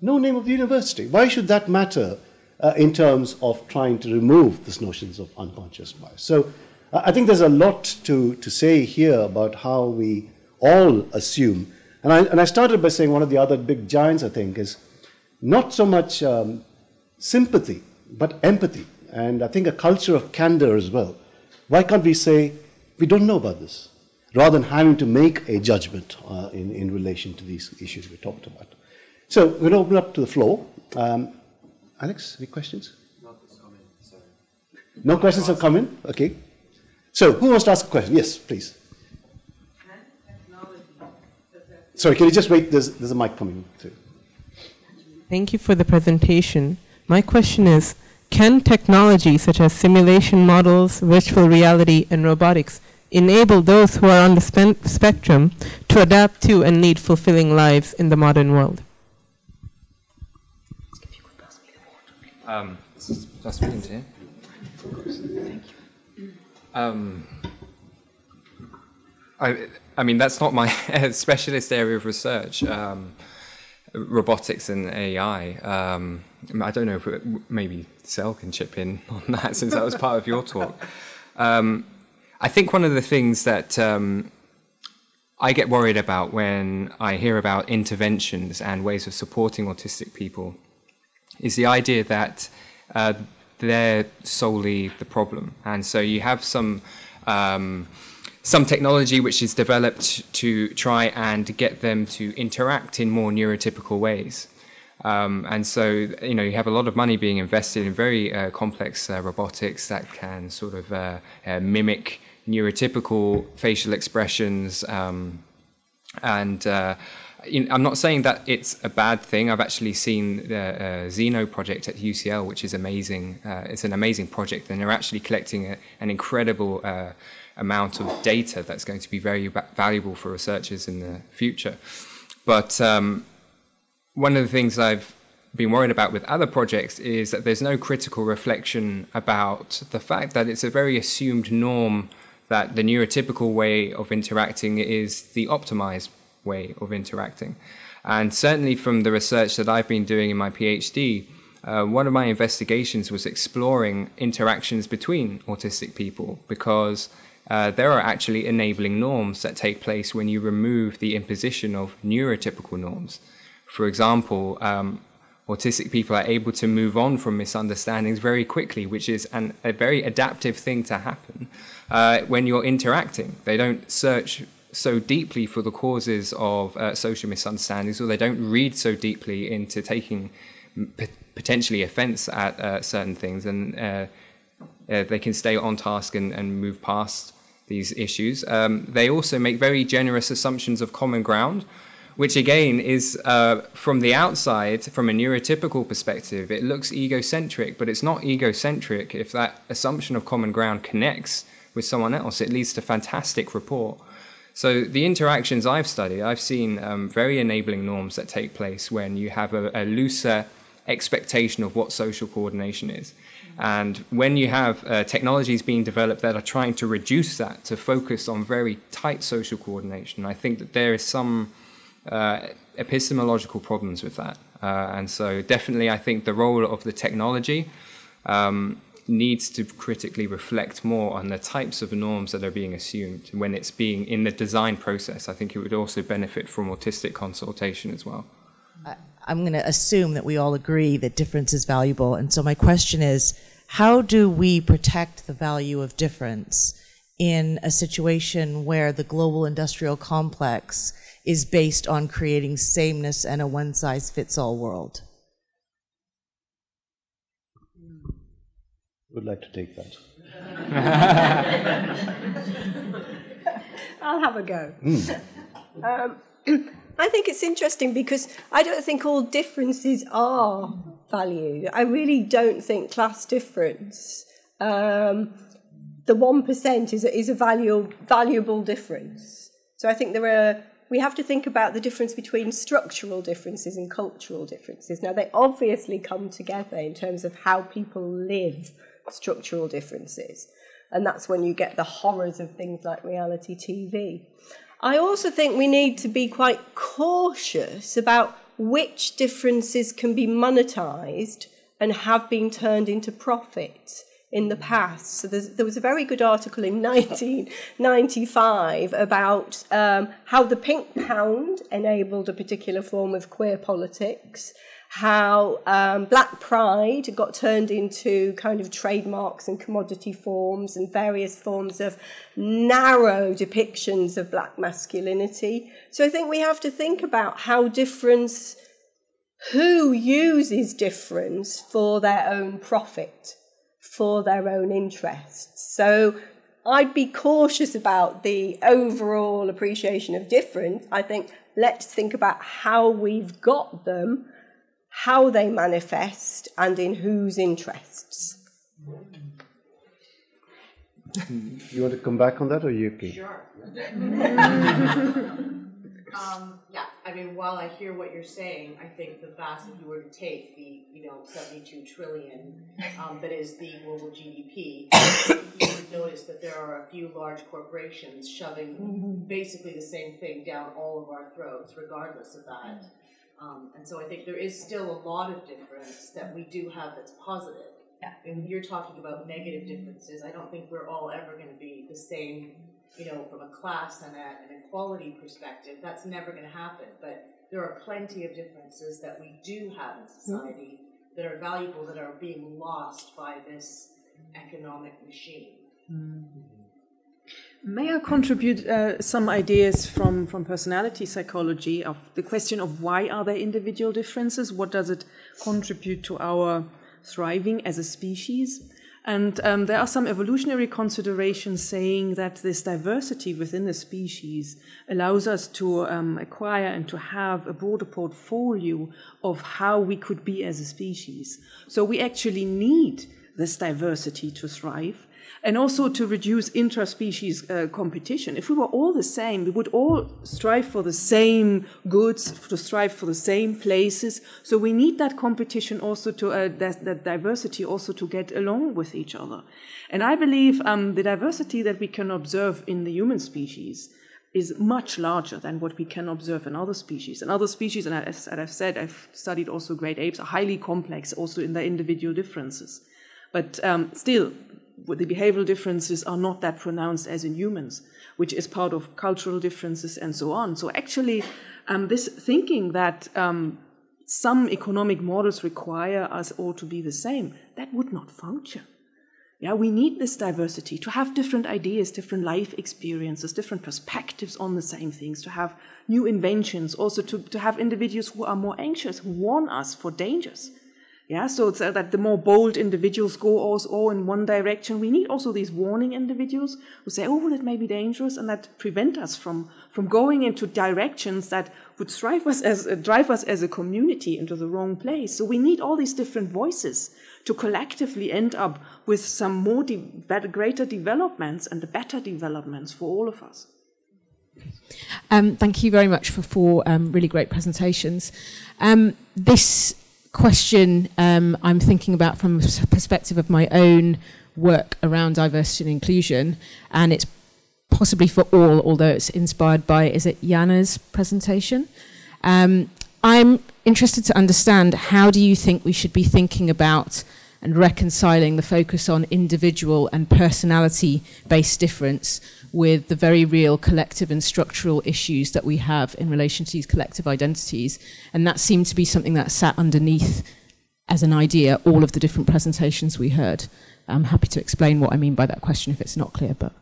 Speaker 1: No name of the university. Why should that matter uh, in terms of trying to remove these notions of unconscious bias. So uh, I think there's a lot to, to say here about how we all assume. And I, and I started by saying one of the other big giants, I think, is not so much um, sympathy, but empathy. And I think a culture of candor as well. Why can't we say, we don't know about this, rather than having to make a judgment uh, in, in relation to these issues we talked about? So we'll open up to the floor. Um, Alex, any questions? sorry. No questions have come in? Okay. So, who wants to ask a question? Yes, please. Sorry, can you just wait? There's, there's a mic coming through.
Speaker 6: Thank you for the presentation. My question is, can technology such as simulation models, virtual reality, and robotics enable those who are on the spe- spectrum to adapt to and lead fulfilling lives in the modern world?
Speaker 2: Um, just here. Um, I, I mean, that's not my specialist area of research. Um, robotics and AI. Um, I don't know if it, maybe Sel can chip in on that since that was part of your talk. Um, I think one of the things that um, I get worried about when I hear about interventions and ways of supporting autistic people is the idea that uh, they're solely the problem. And so you have some um, some technology which is developed to try and get them to interact in more neurotypical ways. Um, and so, you know, you have a lot of money being invested in very uh, complex uh, robotics that can sort of uh, uh mimic neurotypical facial expressions. Um, and uh, I'm not saying that it's a bad thing. I've actually seen the uh, Zeno project at UCL, which is amazing. Uh, it's an amazing project, and they're actually collecting a, an incredible uh, amount of data that's going to be very valuable for researchers in the future. But um, one of the things I've been worried about with other projects is that there's no critical reflection about the fact that it's a very assumed norm that the neurotypical way of interacting is the optimized way of interacting. And certainly from the research that I've been doing in my PhD, uh, one of my investigations was exploring interactions between autistic people because uh, there are actually enabling norms that take place when you remove the imposition of neurotypical norms. For example, um, autistic people are able to move on from misunderstandings very quickly, which is an, a very adaptive thing to happen uh, when you're interacting. They don't search so deeply for the causes of uh, social misunderstandings, or they don't read so deeply into taking p- potentially offense at uh, certain things, and uh, uh, they can stay on task and, and move past these issues. Um, they also make very generous assumptions of common ground, which again is uh, from the outside, from a neurotypical perspective, it looks egocentric, but it's not egocentric if that assumption of common ground connects with someone else. It leads to fantastic rapport. So the interactions I've studied, I've seen um, very enabling norms that take place when you have a, a, looser expectation of what social coordination is. And when you have uh, technologies being developed that are trying to reduce that to focus on very tight social coordination, I think that there is some uh, epistemological problems with that. Uh, and so definitely I think the role of the technology um, needs to critically reflect more on the types of norms that are being assumed when it's being in the design process. I think it would also benefit from autistic consultation as well.
Speaker 7: I'm going to assume that we all agree that difference is valuable. And so my question is, how do we protect the value of difference in a situation where the global industrial complex is based on creating sameness and a one size fits all world?
Speaker 1: Would like to take that?
Speaker 4: I'll have a go. Mm. Um, I think it's interesting because I don't think all differences are valued. I really don't think class difference, um, the 1% is a, is a value, valuable difference. So I think there are, we have to think about the difference between structural differences and cultural differences. Now, they obviously come together in terms of how people live structural differences. And that's when you get the horrors of things like reality TV. I also think we need to be quite cautious about which differences can be monetized and have been turned into profit in the past. So there was a very good article in 1995 about um, how the pink pound enabled a particular form of queer politics how um, black pride got turned into kind of trademarks and commodity forms and various forms of narrow depictions of black masculinity. So I think we have to think about how difference, who uses difference for their own profit, for their own interests. So I'd be cautious about the overall appreciation of difference. I think let's think about how we've got them how they manifest, and in whose interests.
Speaker 1: You want to come back on that, or you okay?
Speaker 8: Sure. um, yeah, I mean, while I hear what you're saying, I think the vast, if you were to take the, you know, 72 trillion um, that is the global GDP, you would notice that there are a few large corporations shoving basically the same thing down all of our throats, regardless of that. Um, and so I think there is still a lot of difference that we do have that's positive.
Speaker 7: Yeah.
Speaker 8: And you're talking about negative differences. I don't think we're all ever going to be the same, you know, from a class and a, an equality perspective. That's never going to happen. But there are plenty of differences that we do have in society that are valuable that are being lost by this economic machine.
Speaker 5: May I contribute uh, some ideas from, from personality psychology of the question of why are there individual differences? What does it contribute to our thriving as a species? And um, there are some evolutionary considerations saying that this diversity within a species allows us to um, acquire and to have a broader portfolio of how we could be as a species. So we actually need this diversity to thrive and also to reduce intra-species uh, competition. If we were all the same, we would all strive for the same goods, to strive for the same places. So we need that competition also to uh, that, that, diversity also to get along with each other. And I believe um, the diversity that we can observe in the human species is much larger than what we can observe in other species. And other species, and as I've said, I've studied also great apes, are highly complex also in their individual differences. But um, still, the behavioral differences are not that pronounced as in humans, which is part of cultural differences and so on. So actually, um, this thinking that um, some economic models require us all to be the same, that would not function. Yeah, we need this diversity to have different ideas, different life experiences, different perspectives on the same things, to have new inventions, also to, to have individuals who are more anxious, who warn us for dangers. Yeah, so it's uh, that the more bold individuals go all in one direction. We need also these warning individuals who say, "Oh, that may be dangerous," and that prevent us from from going into directions that would drive us as uh, drive us as a community into the wrong place. So we need all these different voices to collectively end up with some more de- better, greater developments and better developments for all of us.
Speaker 9: Um, thank you very much for four um, really great presentations. Um, this question um, I'm thinking about from a perspective of my own work around diversity and inclusion, and it's possibly for all, although it's inspired by, is it Jana's presentation? Um, I'm interested to understand how do you think we should be thinking about and reconciling the focus on individual and personality based difference with the very real collective and structural issues that we have in relation to these collective identities. And that seemed to be something that sat underneath as an idea all of the different presentations we heard. I'm happy to explain what I mean by that question if it's not clear, but.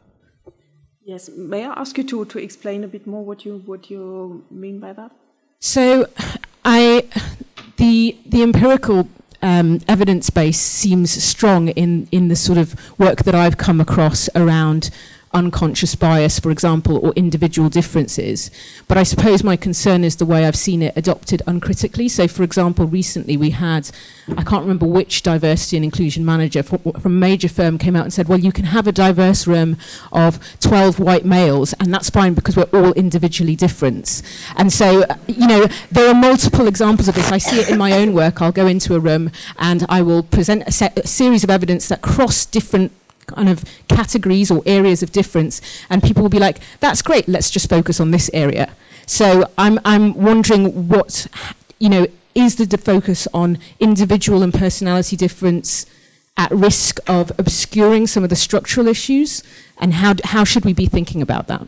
Speaker 5: Yes, may I ask you to, to explain a bit more what you what you mean by that?
Speaker 9: So, I the the empirical um, evidence base seems strong in in the sort of work that I've come across around unconscious bias, for example, or individual differences. But I suppose my concern is the way I've seen it adopted uncritically. So, for example, recently we had, I can't remember which diversity and inclusion manager from, a major firm came out and said, well, you can have a diverse room of 12 white males, and that's fine because we're all individually different. And so, uh, you know, there are multiple examples of this. I see it in my own work. I'll go into a room and I will present a, set, a series of evidence that cross different kind of categories or areas of difference, and people will be like, "That's great. Let's just focus on this area." So I'm I'm wondering what you know is the focus on individual and personality difference at risk of obscuring some of the structural issues, and how how should we be thinking about that?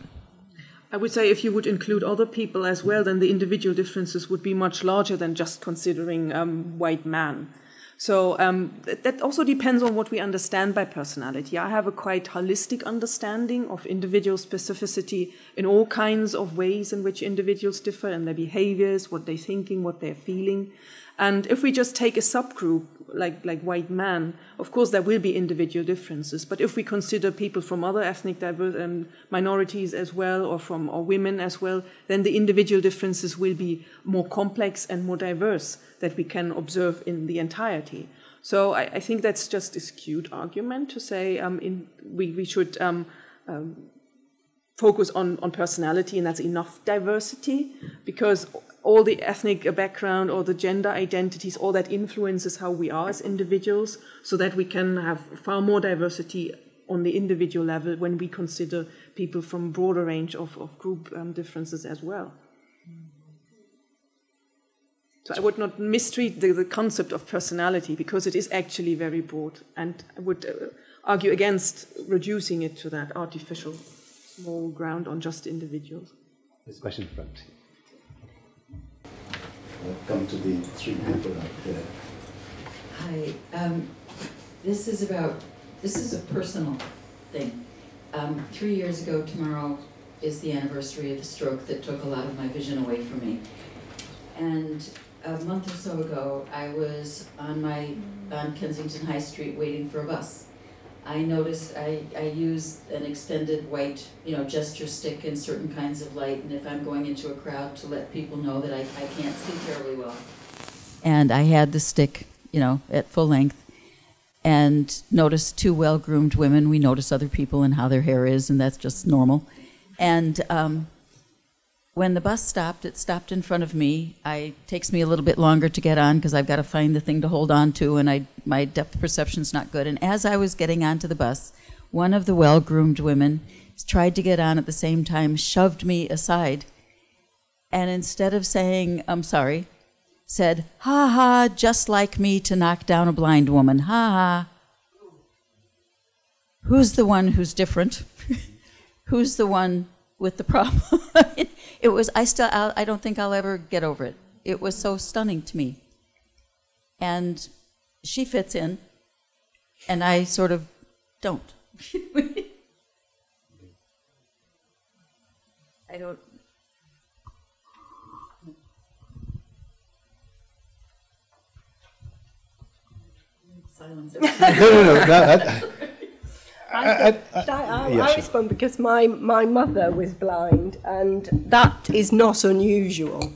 Speaker 5: I would say if you would include other people as well, then the individual differences would be much larger than just considering um, white man. So um, that also depends on what we understand by personality. I have a quite holistic understanding of individual specificity in all kinds of ways in which individuals differ in their behaviors, what they're thinking, what they're feeling. And if we just take a subgroup like like white man, of course there will be individual differences. But if we consider people from other ethnic diverse, um, minorities as well, or from or women as well, then the individual differences will be more complex and more diverse that we can observe in the entirety. So I, I think that's just a skewed argument to say um, in, we we should. Um, um focus on, on personality and that's enough diversity because all the ethnic background or the gender identities, all that influences how we are as individuals, so that we can have far more diversity on the individual level when we consider people from broader range of, of group um, differences as well. So I would not mistreat the, the, concept of personality because it is actually very broad, and I would uh, argue against reducing it to that artificial small ground on just individuals.
Speaker 1: This question front come to the three people out there.
Speaker 10: Hi. Um, this is about, this is a personal thing. Um, three years ago tomorrow is the anniversary of the stroke that took a lot of my vision away from me. And a month or so ago, I was on my on Kensington High Street waiting for a bus. I noticed I, I use an extended white, you know, gesture stick in certain kinds of light, and if I'm going into a crowd to let people know that I, I can't see terribly well. And I had the stick, you know, at full length, and noticed two well-groomed women. We notice other people and how their hair is, and that's just normal. And um, when the bus stopped, it stopped in front of me. I takes me a little bit longer to get on because I've got to find the thing to hold on to, and I my depth perception's not good. And as I was getting onto the bus, one of the well-groomed women tried to get on at the same time, shoved me aside, and instead of saying "I'm sorry," said, "Ha ha, just like me to knock down a blind woman. Ha ha." Who's the one who's different? who's the one with the problem? it was I still I don't think I'll ever get over it. It was so stunning to me. And she fits in, and I sort of don't. I don't.
Speaker 4: Silence. no, no, no. That, I, I, I, I, respond because my, my mother was blind, and that is not unusual.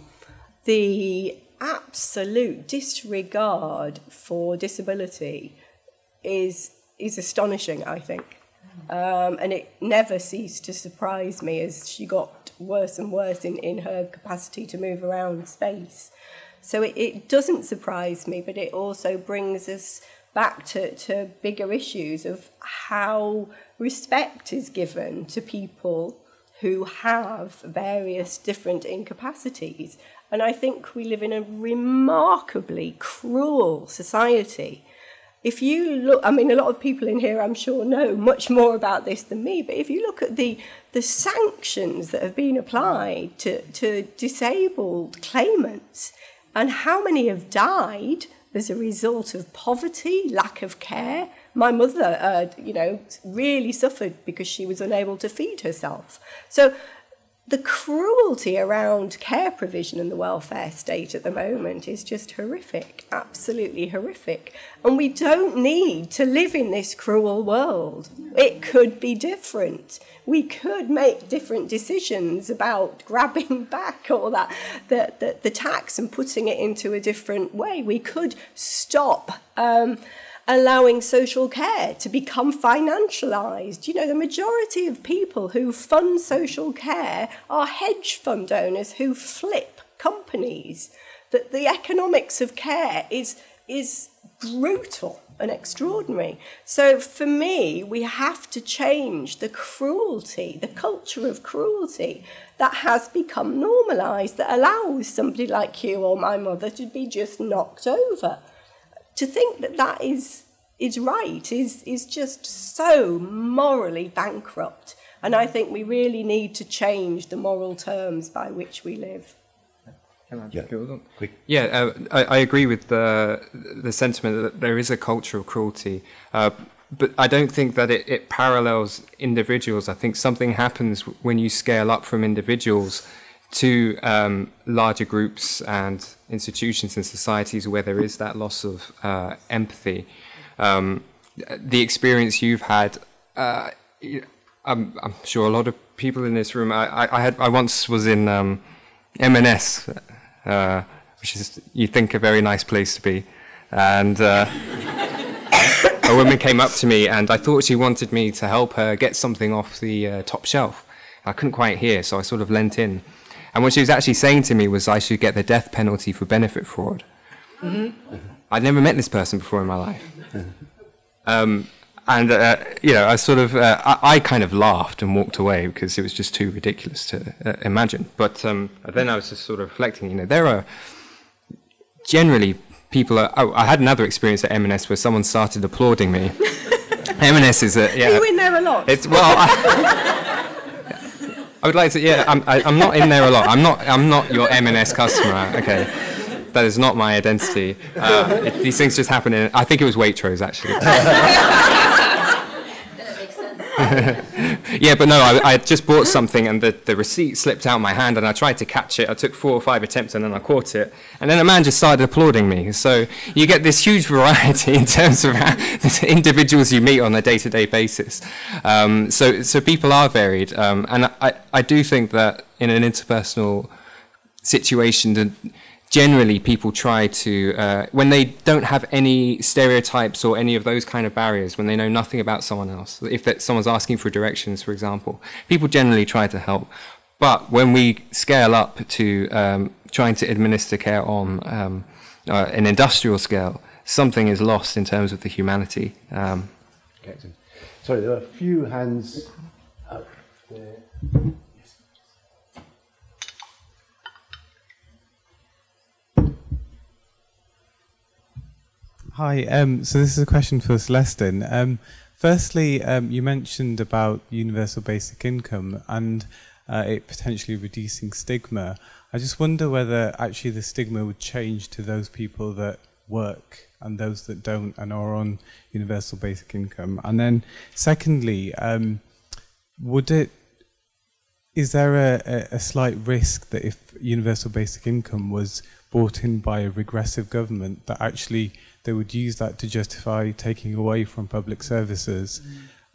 Speaker 4: The absolute disregard for disability is is astonishing, I think. Um, and it never ceased to surprise me as she got worse and worse in, in her capacity to move around space. So it, it doesn't surprise me, but it also brings us back to, to bigger issues of how respect is given to people who have various different incapacities. And I think we live in a remarkably cruel society. If you look, I mean, a lot of people in here, I'm sure, know much more about this than me, but if you look at the, the sanctions that have been applied to, to disabled claimants and how many have died as a result of poverty, lack of care. My mother, uh, you know, really suffered because she was unable to feed herself. So the cruelty around care provision in the welfare state at the moment is just horrific, absolutely horrific. And we don't need to live in this cruel world. It could be different. We could make different decisions about grabbing back all that, the, the, the tax and putting it into a different way. We could stop. Um, allowing social care to become financialized. You know, the majority of people who fund social care are hedge fund owners who flip companies. That the economics of care is, is brutal and extraordinary. So for me, we have to change the cruelty, the culture of cruelty that has become normalized, that allows somebody like you or my mother to be just knocked over to think that that is is right is is just so morally bankrupt. And I think we really need to change the moral terms by which we live.
Speaker 2: Yeah, yeah uh, I, I, agree with the the sentiment that there is a culture of cruelty, uh, but I don't think that it, it parallels individuals. I think something happens when you scale up from individuals to um, larger groups and institutions and societies where there is that loss of uh, empathy. Um, the experience you've had, uh, I'm, I'm, sure a lot of people in this room. I, I, had I once was in um, M&S, uh, which is you think a very nice place to be, and. Uh, a woman came up to me and I thought she wanted me to help her get something off the uh, top shelf. I couldn't quite hear, so I sort of leant in. And what she was actually saying to me was I should get the death penalty for benefit fraud. Mm-hmm. I'd never met this person before in my life. Um, and, uh, you know, I sort of, uh, I, I, kind of laughed and walked away because it was just too ridiculous to uh, imagine. But um, then I was just sort of reflecting, you know, there are generally people are, oh, I had another experience at M&S where someone started applauding me. M&S is a, yeah.
Speaker 4: Are you in there a lot?
Speaker 2: It's, well, I, I would like to. Yeah, I'm. I, am i am not in there a lot. I'm not. I'm not your M&S customer. Okay, that is not my identity. Uh, it, these things just happen. In, I think it was Waitrose actually. yeah, but no, I, I just bought something and the, the receipt slipped out my hand and I tried to catch it. I took four or five attempts and then I caught it. And then a man just started applauding me. So you get this huge variety in terms of the individuals you meet on a day to day basis. Um, so, so people are varied. Um, and I, I do think that in an interpersonal situation, generally people try to uh, when they don't have any stereotypes or any of those kind of barriers when they know nothing about someone else if that someone's asking for directions for example people generally try to help. But when we scale up to um, trying to administer care on um, uh, an industrial scale something is lost in terms of the humanity um,
Speaker 1: sorry there are a few hands up there
Speaker 11: Hi. Um, so this is a question for Celestine. Um, firstly, um, you mentioned about universal basic income and uh, it potentially reducing stigma. I just wonder whether actually the stigma would change to those people that work and those that don't and are on universal basic income. And then, secondly, um, would it is there a, a slight risk that if universal basic income was brought in by a regressive government, that actually they would use that to justify taking away from public services.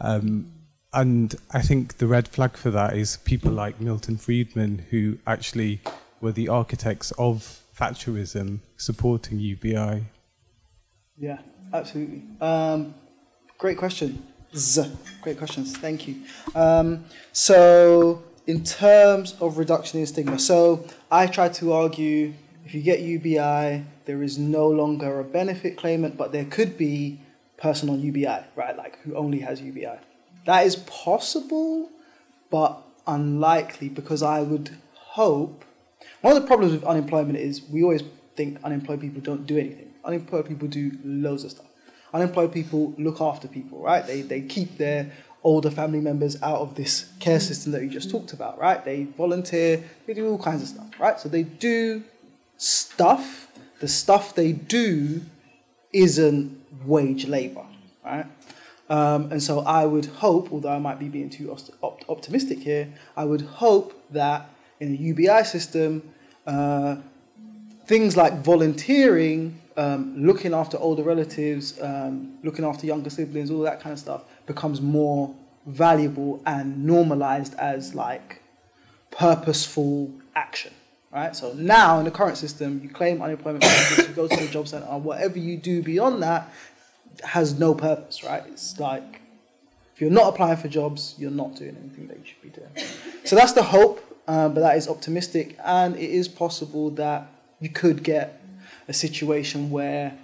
Speaker 11: Um, and I think the red flag for that is people like Milton Friedman, who actually were the architects of Thatcherism supporting UBI.
Speaker 3: Yeah, absolutely. Um, great question. Great questions. Thank you. Um, so, in terms of reduction in stigma, so I try to argue if you get UBI, there is no longer a benefit claimant, but there could be person on UBI, right? Like who only has UBI. That is possible, but unlikely because I would hope. One of the problems with unemployment is we always think unemployed people don't do anything. Unemployed people do loads of stuff. Unemployed people look after people, right? They, they keep their older family members out of this care system that we just talked about, right? They volunteer, they do all kinds of stuff, right? So they do stuff, the stuff they do isn't wage labor, right? Um, and so I would hope, although I might be being too op- optimistic here, I would hope that in the UBI system, uh, things like volunteering, um, looking after older relatives, um, looking after younger siblings, all that kind of stuff becomes more valuable and normalized as like purposeful action right? So now in the current system, you claim unemployment benefits, you go to the job center, whatever you do beyond that has no purpose, right? It's like if you're not applying for jobs, you're not doing anything that you should be doing. So that's the hope, um, but that is optimistic, and it is possible that you could get a situation where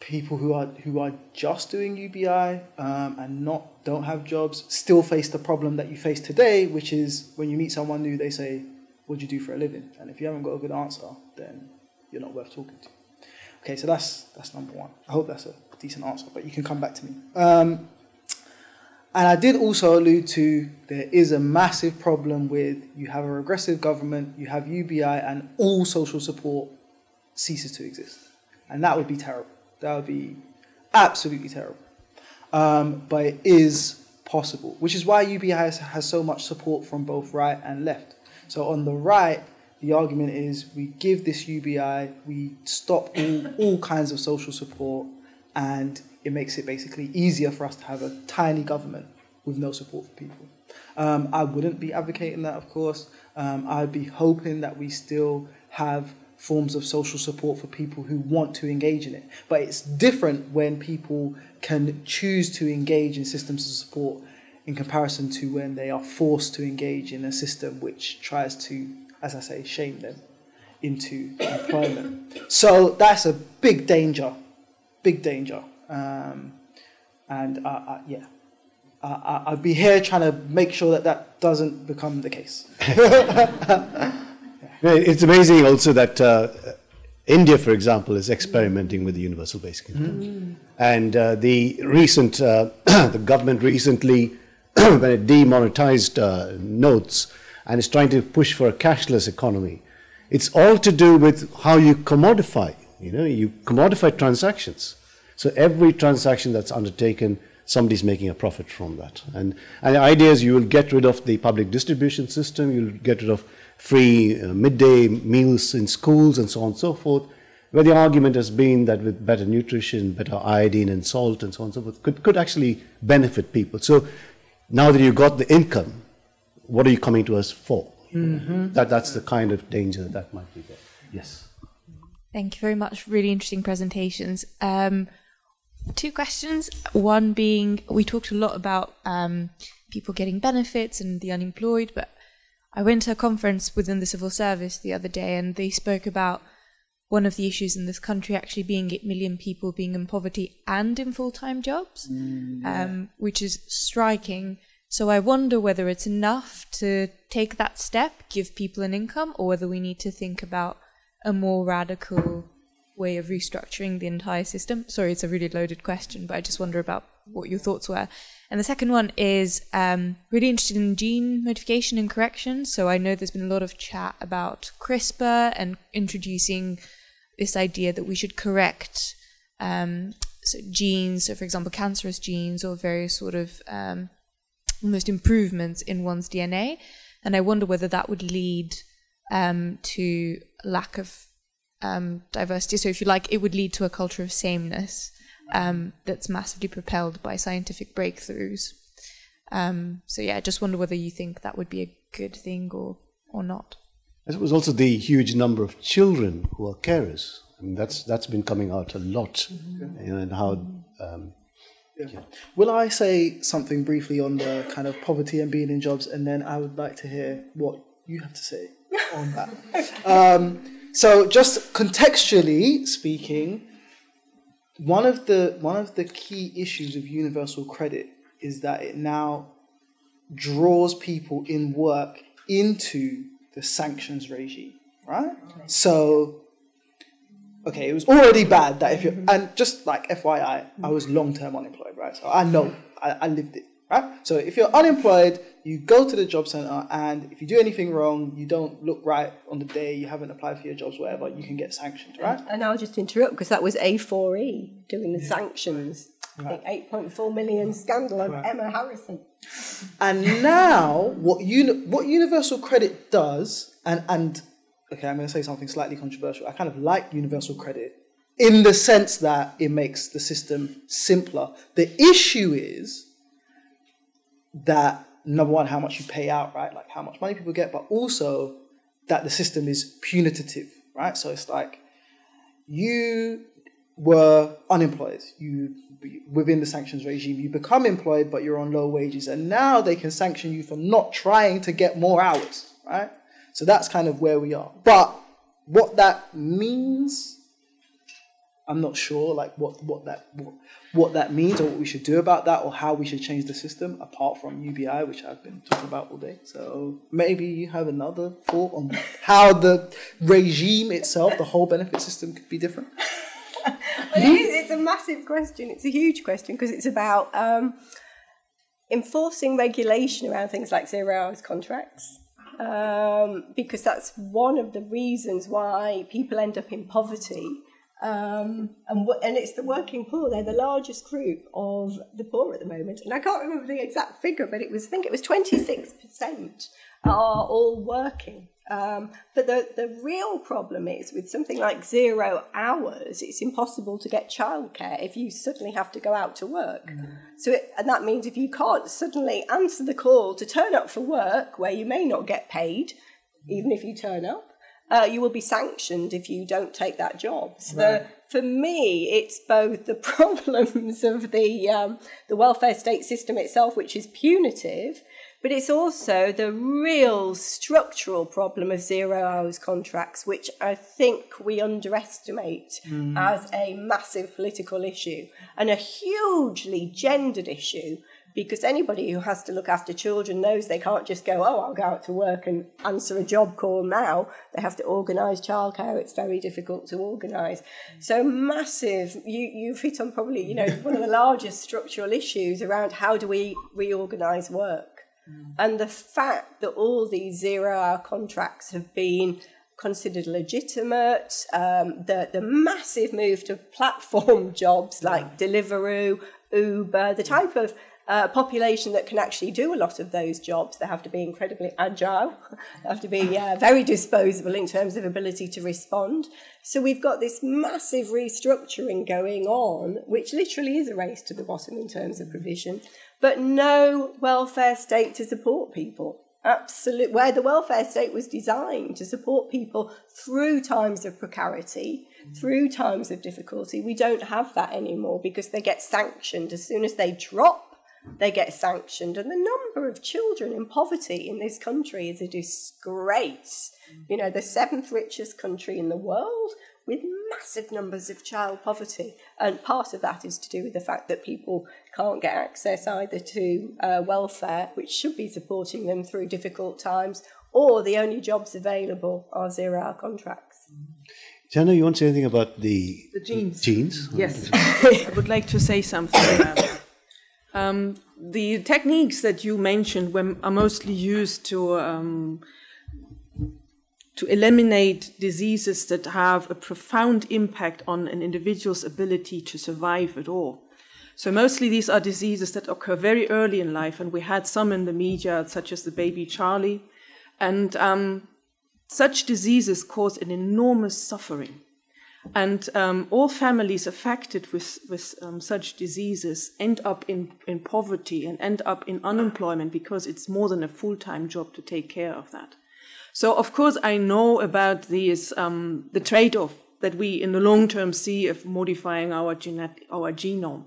Speaker 3: people who are who are just doing UBI um, and not don't have jobs still face the problem that you face today, which is when you meet someone new, they say, what do you do for a living? And if you haven't got a good answer, then you're not worth talking to. Okay, so that's that's number one. I hope that's a decent answer, but you can come back to me. Um, and I did also allude to there is a massive problem with you have a regressive government, you have UBI, and all social support ceases to exist. And that would be terrible. That would be absolutely terrible. Um, but it is possible, which is why UBI has, has so much support from both right and left So on the right, the argument is we give this UBI, we stop all, all kinds of social support, and it makes it basically easier for us to have a tiny government with no support for people. Um, I wouldn't be advocating that, of course. Um, I'd be hoping that we still have forms of social support for people who want to engage in it. But it's different when people can choose to engage in systems of support in comparison to when they are forced to engage in a system which tries to, as I say, shame them into employment. So that's a big danger, big danger. Um, and uh, uh, yeah, uh, I'll be here trying to make sure that that doesn't become the case.
Speaker 1: It's amazing also that uh, India, for example, is experimenting with the universal basic income.
Speaker 3: Mm.
Speaker 1: And uh, the recent, uh, the government recently, demonetized uh, notes and is trying to push for a cashless economy, it's all to do with how you commodify. You know, you commodify transactions. So every transaction that's undertaken, somebody's making a profit from that. And, and the idea is you will get rid of the public distribution system, you'll get rid of free uh, midday meals in schools and so on and so forth, where the argument has been that with better nutrition, better iodine and salt and so on and so forth, could, could actually benefit people. So now that you've got the income, what are you coming to us for?
Speaker 12: Mhm.
Speaker 1: That, that's the kind of danger that might be there. Yes.
Speaker 12: Thank you very much. Really interesting presentations. Um, two questions. One being, we talked a lot about um, people getting benefits and the unemployed, but I went to a conference within the civil service the other day, and they spoke about one of the issues in this country actually being 8 million people being in poverty and in full time jobs, um, which is striking. So I wonder whether it's enough to take that step, give people an income, or whether we need to think about a more radical way of restructuring the entire system. Sorry, it's a really loaded question, but I just wonder about what your thoughts were. And the second one is um, really interested in gene modification and correction. So I know there's been a lot of chat about CRISPR and introducing this idea that we should correct um, so genes, so for example, cancerous genes or various sort of um, almost improvements in one's DNA. And I wonder whether that would lead um, to lack of um, diversity. So, if you like, it would lead to a culture of sameness um, that's massively propelled by scientific breakthroughs. Um, so, yeah, I just wonder whether you think that would be a good thing or, or not.
Speaker 1: There was also the huge number of children who are carers. I mean, that's, that's been coming out a lot, you know, and how um,
Speaker 3: Yeah. Will I say something briefly on the kind of poverty and being in jobs, and then I would like to hear what you have to say on that. um, so, just contextually speaking, one of the one of the key issues of universal credit is that it now draws people in work into the sanctions regime, right? So okay, it was already bad that if you're, mm-hmm. and just like FYI, I was mm-hmm. long term unemployed, right? So I know, I, I lived it, right? So if you're unemployed, you go to the job center, and if you do anything wrong, you don't look right on the day, you haven't applied for your jobs, whatever, you can get sanctioned, right?
Speaker 4: And I'll just interrupt because that was A4E doing the sanctions. I think 8.4 million scandal of Emma Harrison.
Speaker 3: And now, what uni- what universal credit does, and and okay, I'm going to say something slightly controversial. I kind of like universal credit in the sense that it makes the system simpler. The issue is that number one, how much you pay out, right? Like how much money people get, but also that the system is punitive, right? So it's like you were unemployed, you within the sanctions regime, you become employed, but you're on low wages, and now they can sanction you for not trying to get more hours, right? So that's kind of where we are. But what that means, I'm not sure. Like what what that what, what that means, or what we should do about that, or how we should change the system, apart from UBI, which I've been talking about all day. So maybe you have another thought on how the regime itself, the whole benefit system, could be different.
Speaker 4: It is, it's a massive question. It's a huge question because it's about um, enforcing regulation around things like zero hours contracts. Um, because that's one of the reasons why people end up in poverty. Um, and, and it's the working poor. They're the largest group of the poor at the moment. And I can't remember the exact figure, but it was, I think it was 26% are all working. Um, but the, the real problem is with something like zero hours, it's impossible to get childcare if you suddenly have to go out to work. Mm. So, it, and that means if you can't suddenly answer the call to turn up for work where you may not get paid, even if you turn up, uh, you will be sanctioned if you don't take that job. So right. the, for me, it's both the problems of the um, the welfare state system itself, which is punitive, but it's also the real structural problem of zero hours contracts, which I think we underestimate mm. as a massive political issue and a hugely gendered issue. Because anybody who has to look after children knows they can't just go, oh, I'll go out to work and answer a job call now. They have to organise childcare. It's very difficult to organise. So massive. You you've hit on probably you know one of the largest structural issues around how do we reorganise work. And the fact that all these zero hour contracts have been considered legitimate, um, the, the massive move to platform jobs like Deliveroo, Uber, the type of uh, population that can actually do a lot of those jobs. They have to be incredibly agile, they have to be uh, very disposable in terms of ability to respond. So we've got this massive restructuring going on, which literally is a race to the bottom in terms of provision but no welfare state to support people. Absolute, where the welfare state was designed to support people through times of precarity, through times of difficulty, we don't have that anymore because they get sanctioned as soon as they drop. They get sanctioned, and the number of children in poverty in this country is a disgrace. You know, the seventh richest country in the world, with massive numbers of child poverty. And part of that is to do with the fact that people can't get access either to uh, welfare, which should be supporting them through difficult times, or the only jobs available are zero hour contracts.
Speaker 1: Jana, you want to say anything about the,
Speaker 5: the genes?
Speaker 1: Genes?
Speaker 5: Yes, I would like to say something about. Um, the techniques that you mentioned were, are mostly used to um, to eliminate diseases that have a profound impact on an individual's ability to survive at all. So mostly these are diseases that occur very early in life, and we had some in the media, such as the baby Charlie. And um, such diseases cause an enormous suffering. And um, all families affected with, with um, such diseases end up in, in poverty and end up in unemployment because it's more than a full time job to take care of that. So of course I know about these um, the trade-off that we in the long term see of modifying our genet- our genome.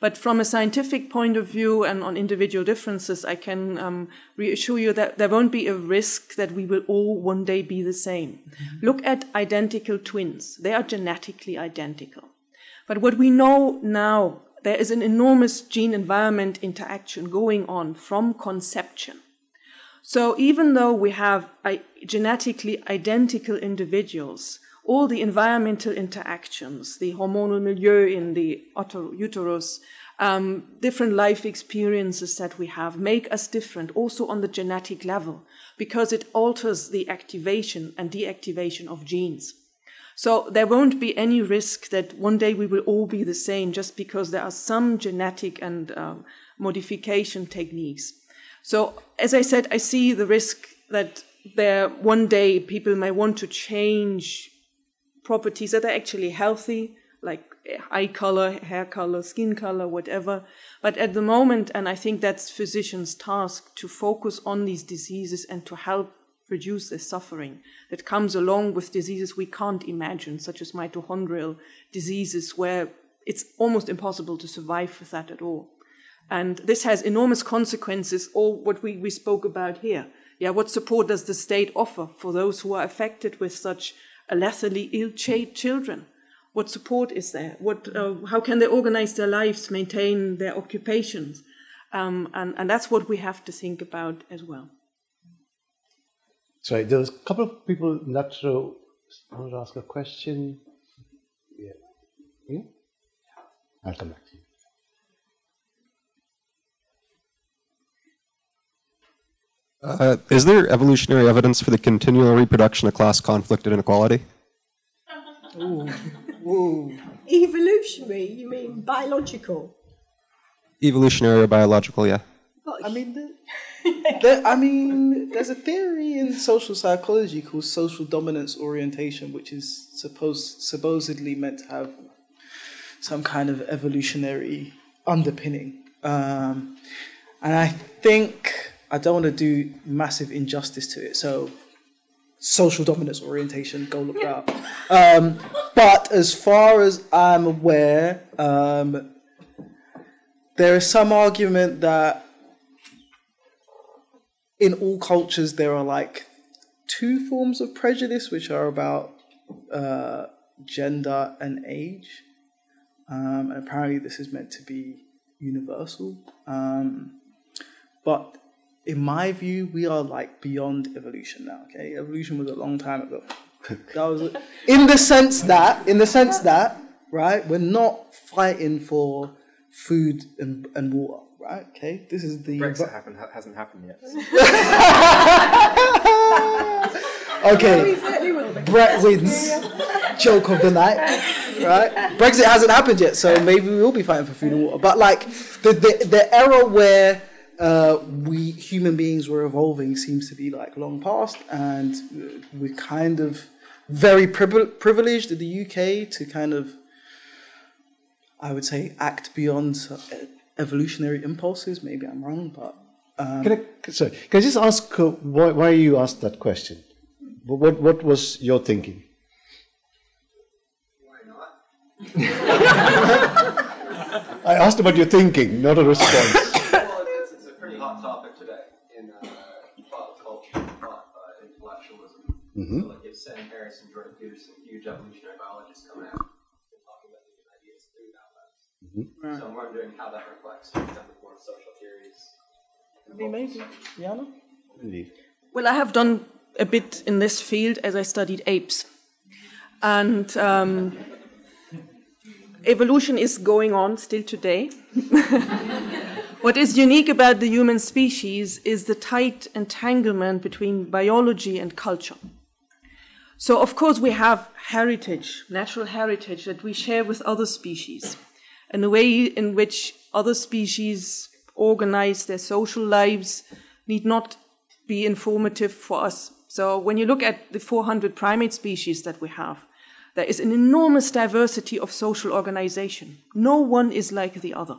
Speaker 5: But from a scientific point of view and on individual differences, I can um, reassure you that there won't be a risk that we will all one day be the same. Mm-hmm. Look at identical twins. They are genetically identical. But what we know now, there is an enormous gene environment interaction going on from conception. So even though we have genetically identical individuals, all the environmental interactions, the hormonal milieu in the uterus, um, different life experiences that we have make us different also on the genetic level because it alters the activation and deactivation of genes. So there won't be any risk that one day we will all be the same just because there are some genetic and um, modification techniques. So, as I said, I see the risk that there one day people may want to change properties that are actually healthy, like eye color, hair color, skin color, whatever. But at the moment, and I think that's physicians' task to focus on these diseases and to help reduce the suffering that comes along with diseases we can't imagine, such as mitochondrial diseases, where it's almost impossible to survive with that at all. And this has enormous consequences, all what we, we spoke about here. Yeah, what support does the state offer for those who are affected with such lethally ill children? What support is there? What, uh, how can they organize their lives, maintain their occupations? Um, and, and that's what we have to think about as well.
Speaker 1: Sorry, there's a couple of people that row. I want to ask a question. Yeah. Yeah? I'll come back to you.
Speaker 13: Uh, is there evolutionary evidence for the continual reproduction of class conflict and inequality?
Speaker 4: Ooh. Ooh. Evolutionary? You mean biological?
Speaker 13: Evolutionary or biological, yeah.
Speaker 3: I mean, the, there, I mean, there's a theory in social psychology called social dominance orientation, which is supposed supposedly meant to have some kind of evolutionary underpinning. Um, and I think I don't want to do massive injustice to it, so social dominance orientation, go look that up. Um, but as far as I'm aware, um, there is some argument that in all cultures there are like two forms of prejudice, which are about uh, gender and age. Um, and apparently, this is meant to be universal. Um, but in my view, we are like beyond evolution now. Okay, evolution was a long time ago. that was in the sense that, in the sense that, right, we're not fighting for food and, and water, right? Okay, this is the
Speaker 2: Brexit happen, ha- hasn't happened yet.
Speaker 3: okay. Brett wins. Joke of the night, right? Brexit hasn't happened yet, so maybe we will be fighting for food and water. But like the the, the era where uh, we human beings were evolving seems to be like long past, and we're kind of very privi- privileged in the UK to kind of, I would say, act beyond uh, evolutionary impulses. Maybe I'm wrong, but um,
Speaker 1: Can I, sorry, can I just ask uh, why, why you asked that question? What, what, what was your thinking? Why not? I asked about your thinking, not a response.
Speaker 14: Intellectualism.
Speaker 1: Mhm.
Speaker 14: So, like, if Sam Harris and Jordan Peterson, huge evolutionary biologists, come out and talking about these ideas through that lens.
Speaker 1: Mhm.
Speaker 14: So I'm wondering how that reflects contemporary social theories.
Speaker 3: maybe, Jana.
Speaker 1: Indeed.
Speaker 5: Well, I have done a bit in this field as I studied apes. And um, evolution is going on still today. what is unique about the human species is the tight entanglement between biology and culture. So, of course, we have heritage, natural heritage that we share with other species, and the way in which other species organize their social lives need not be informative for us. So, when you look at the 400 primate species that we have, there is an enormous diversity of social organization. No one is like the other.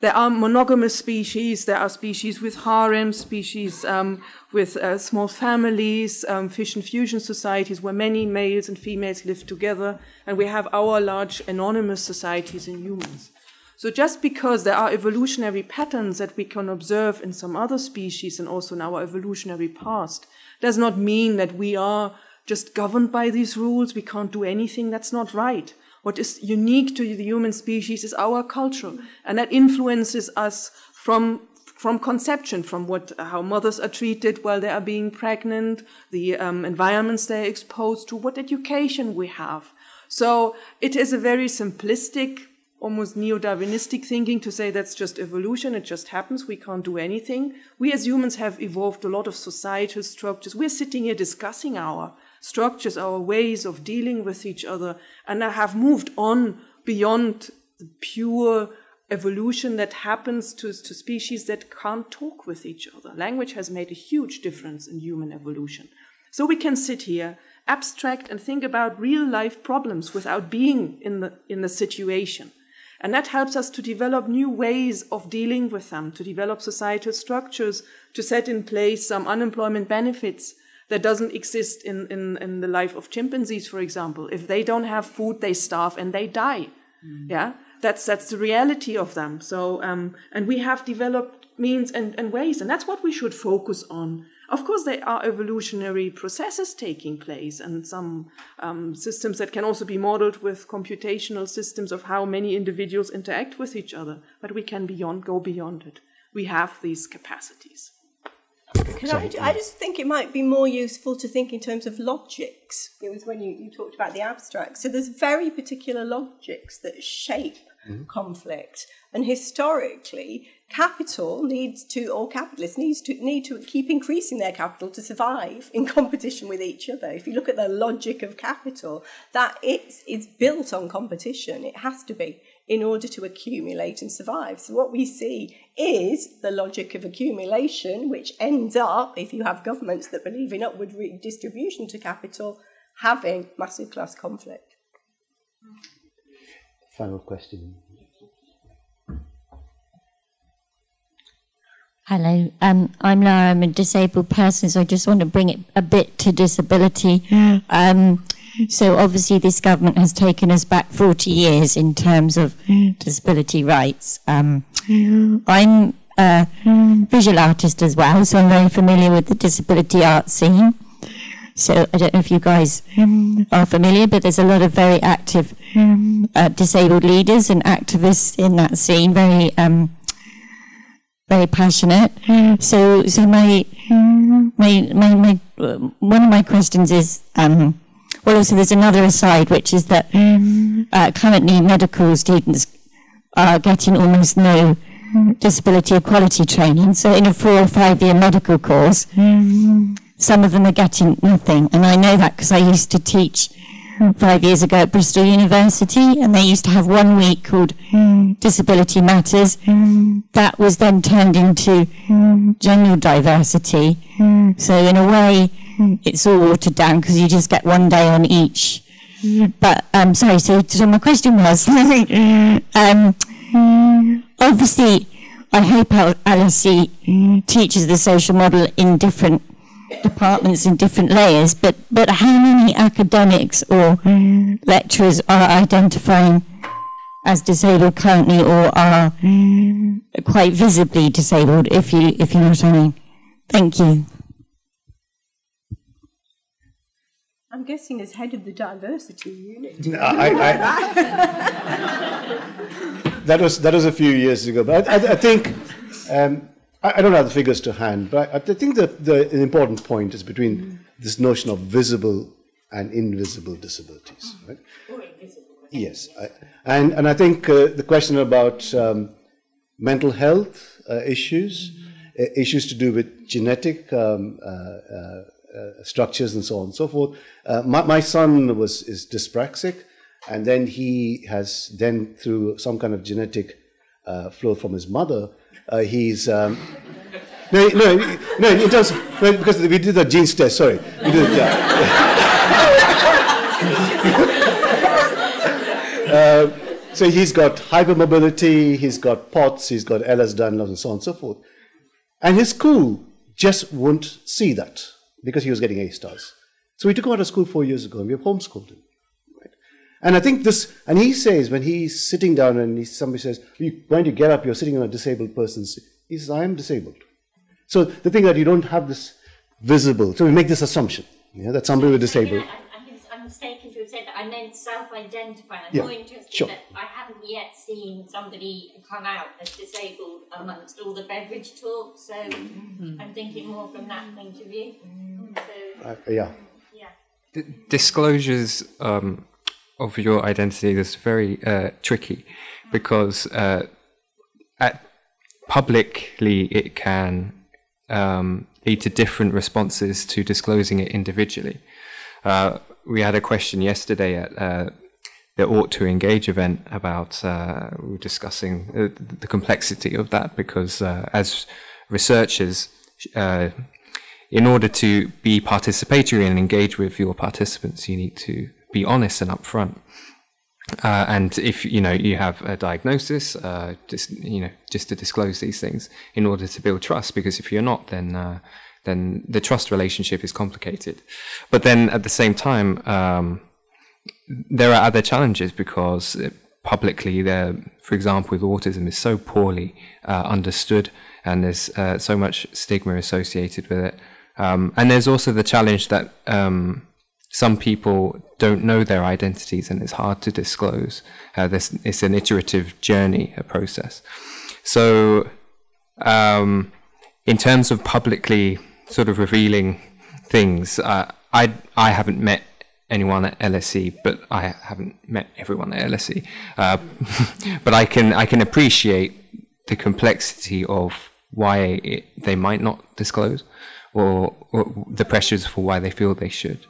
Speaker 5: There are monogamous species, there are species with harems, species um, with uh, small families, um, and fusion societies where many males and females live together, and we have our large anonymous societies in humans. So just because there are evolutionary patterns that we can observe in some other species and also in our evolutionary past, does not mean that we are just governed by these rules. We can't do anything. That's not right. What is unique to the human species is our culture, and that influences us from from conception, from what how mothers are treated while they are being pregnant, the um, environments they're exposed to, what education we have. So it is a very simplistic, almost neo-Darwinistic thinking to say that's just evolution, it just happens, we can't do anything. We as humans have evolved a lot of societal structures. We're sitting here discussing our structures, our ways of dealing with each other, and have moved on beyond the pure evolution that happens to, to species that can't talk with each other. Language has made a huge difference in human evolution. So we can sit here, abstract, and think about real life problems without being in the, in the situation. And that helps us to develop new ways of dealing with them, to develop societal structures, to set in place some unemployment benefits that doesn't exist in, in, in the life of chimpanzees, for example. If they don't have food, they starve and they die. Yeah, that's that's the reality of them. So, um, and we have developed means and, and ways, and that's what we should focus on. Of course, there are evolutionary processes taking place, and some um, systems that can also be modeled with computational systems of how many individuals interact with each other. But we can beyond go beyond it. We have these capacities.
Speaker 4: Can I, I just think it might be more useful to think in terms of logics. It was when you, you talked about the abstract. So there's very particular logics that shape mm-hmm. conflict. And historically, capital needs to, or capitalists needs to need to keep increasing their capital to survive in competition with each other. If you look at the logic of capital, that it's it's built on competition. It has to be in order to accumulate and survive. So what we see is the logic of accumulation, which ends up, if you have governments that believe in upward redistribution to capital, having massive class conflict.
Speaker 1: Final question.
Speaker 15: Hello, um, I'm Lara. I'm a disabled person, so I just want to bring it a bit to disability. Um, so obviously, this government has taken us back 40 years in terms of disability rights. Um, I'm a visual artist as well, so I'm very familiar with the disability art scene. So I don't know if you guys are familiar, but there's a lot of very active uh, disabled leaders and activists in that scene. Very um, very passionate. So, so my, my, my, my, uh, one of my questions is, um, well, also there's another aside, which is that uh, currently medical students are getting almost no disability equality training. So, in a four or five year medical course, some of them are getting nothing, and I know that because I used to teach five years ago at Bristol University, and they used to have one week called Disability Matters. That was then turned into general diversity. So in a way, it's all watered down because you just get one day on each. But um, sorry, so, so my question was, um, obviously, I hope LSE teaches the social model in different departments in different layers, but, but how many academics or lecturers are identifying as disabled currently or are quite visibly disabled, if you, if you know what I mean? Thank you.
Speaker 4: I'm guessing as head of the diversity unit.
Speaker 1: No, I, I, that was that was a few years ago, but I, I, I think um, I, I don't have the figures to hand, but I, I think that the important point is between this notion of visible and invisible disabilities, right? Yes, I, and and I think uh, the question about um, mental health uh, issues, uh, issues to do with genetic um, uh, uh, uh, structures and so on and so forth. Uh, my, my son was is dyspraxic, and then he has then through some kind of genetic uh, flow from his mother, uh, he's um, no no no in terms no, because we did the genes test. Sorry, we did. Uh, so he's got hypermobility, he's got POTS, he's got Ehlers-Danlos, and so on and so forth. And his school just won't see that because he was getting A stars. So we took him out of school four years ago and we have homeschooled him. Right? And I think this, and he says when he's sitting down and he, somebody says, You're going to get up, you're sitting on a disabled person's seat. He says, I am disabled. So the thing that you don't have this visible, so we make this assumption yeah, that somebody was disabled.
Speaker 16: I, I'm mistaken to have said that. I meant self-identifying. I'm
Speaker 1: Yeah,
Speaker 16: more interested
Speaker 1: sure.
Speaker 16: that I haven't yet seen somebody come out as disabled amongst all the Beveridge talk. So I'm thinking more from that point of view. So,
Speaker 1: Uh, yeah.
Speaker 16: yeah.
Speaker 2: D- disclosures um, of your identity is very uh, tricky because uh, at publicly it can um, lead to different responses to disclosing it individually. Uh, we had a question yesterday at uh, the ought to engage event about uh, discussing uh, the complexity of that because as researchers in order to be participatory and engage with your participants, you need to be honest and upfront. Uh, and if you know you have a diagnosis, uh, just you know just to disclose these things in order to build trust. Because if you're not, then uh, then the trust relationship is complicated. But then at the same time, um, there are other challenges because uh, publicly, there, for example, with autism, is so poorly uh, understood, and there's uh, so much stigma associated with it. Um, and there's also the challenge that um, some people don't know their identities, and it's hard to disclose. Uh, this, it's an iterative journey, a process. So, um, in terms of publicly sort of revealing things, uh, I I haven't met anyone at LSE, but I haven't met everyone at LSE. Uh, but I can I can appreciate the complexity of why it, they might not disclose, or, or the pressures for why they feel they should.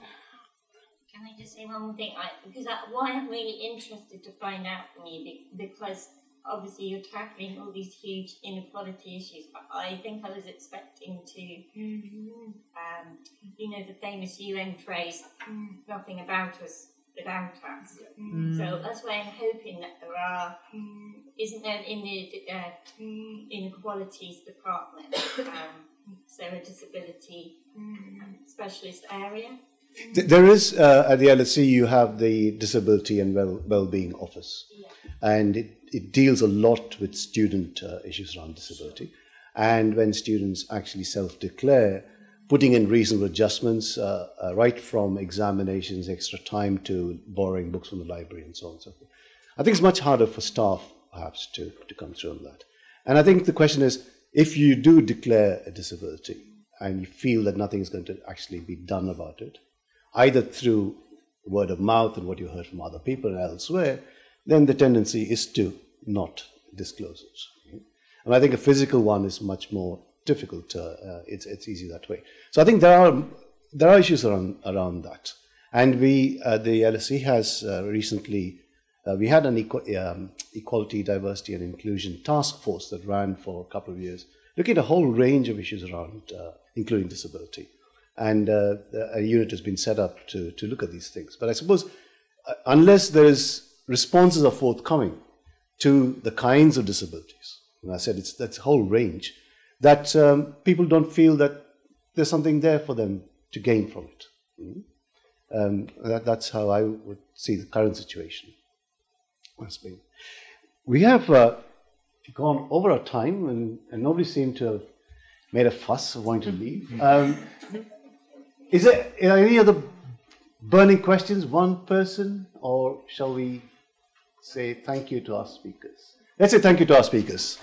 Speaker 16: I just say one thing? I, because I, why I'm really interested to find out from you because obviously you're tackling all these huge inequality issues, but I think I was expecting to, um, you know, the famous UN phrase, nothing about us without us.
Speaker 17: Mm.
Speaker 16: So that's why I'm hoping that there are, isn't there in the uh, inequalities department, um, so a disability specialist area?
Speaker 1: Th- There is, uh, at the LSE, you have the Disability and well, Wellbeing Office, and it, it deals a lot with student uh, issues around disability. And when students actually self declare, putting in reasonable adjustments, uh, uh, right from examinations, extra time to borrowing books from the library, and so on and so forth. I think it's much harder for staff, perhaps, to, to come through on that. And I think the question is if you do declare a disability and you feel that nothing is going to actually be done about it, either through word of mouth and what you heard from other people and elsewhere, then the tendency is to not disclose it. And I think a physical one is much more difficult. Uh, uh, it's, it's easy that way. So I think there are, there are issues around, around that. And we, uh, the LSE has uh, recently, uh, we had an equ- um, equality, diversity and inclusion task force that ran for a couple of years, looking at a whole range of issues around, including disability. And uh, a unit has been set up to, to look at these things. But I suppose uh, unless there is responses are forthcoming to the kinds of disabilities, and I said it's that's a whole range, that um, people don't feel that there's something there for them to gain from it. Mm. Um, that, that's how I would see the current situation. Been. We have uh, gone over our time, and, and nobody seemed to have made a fuss of wanting to leave. Um, is there are any other burning questions? One person, or shall we say thank you to our speakers? Let's say thank you to our speakers.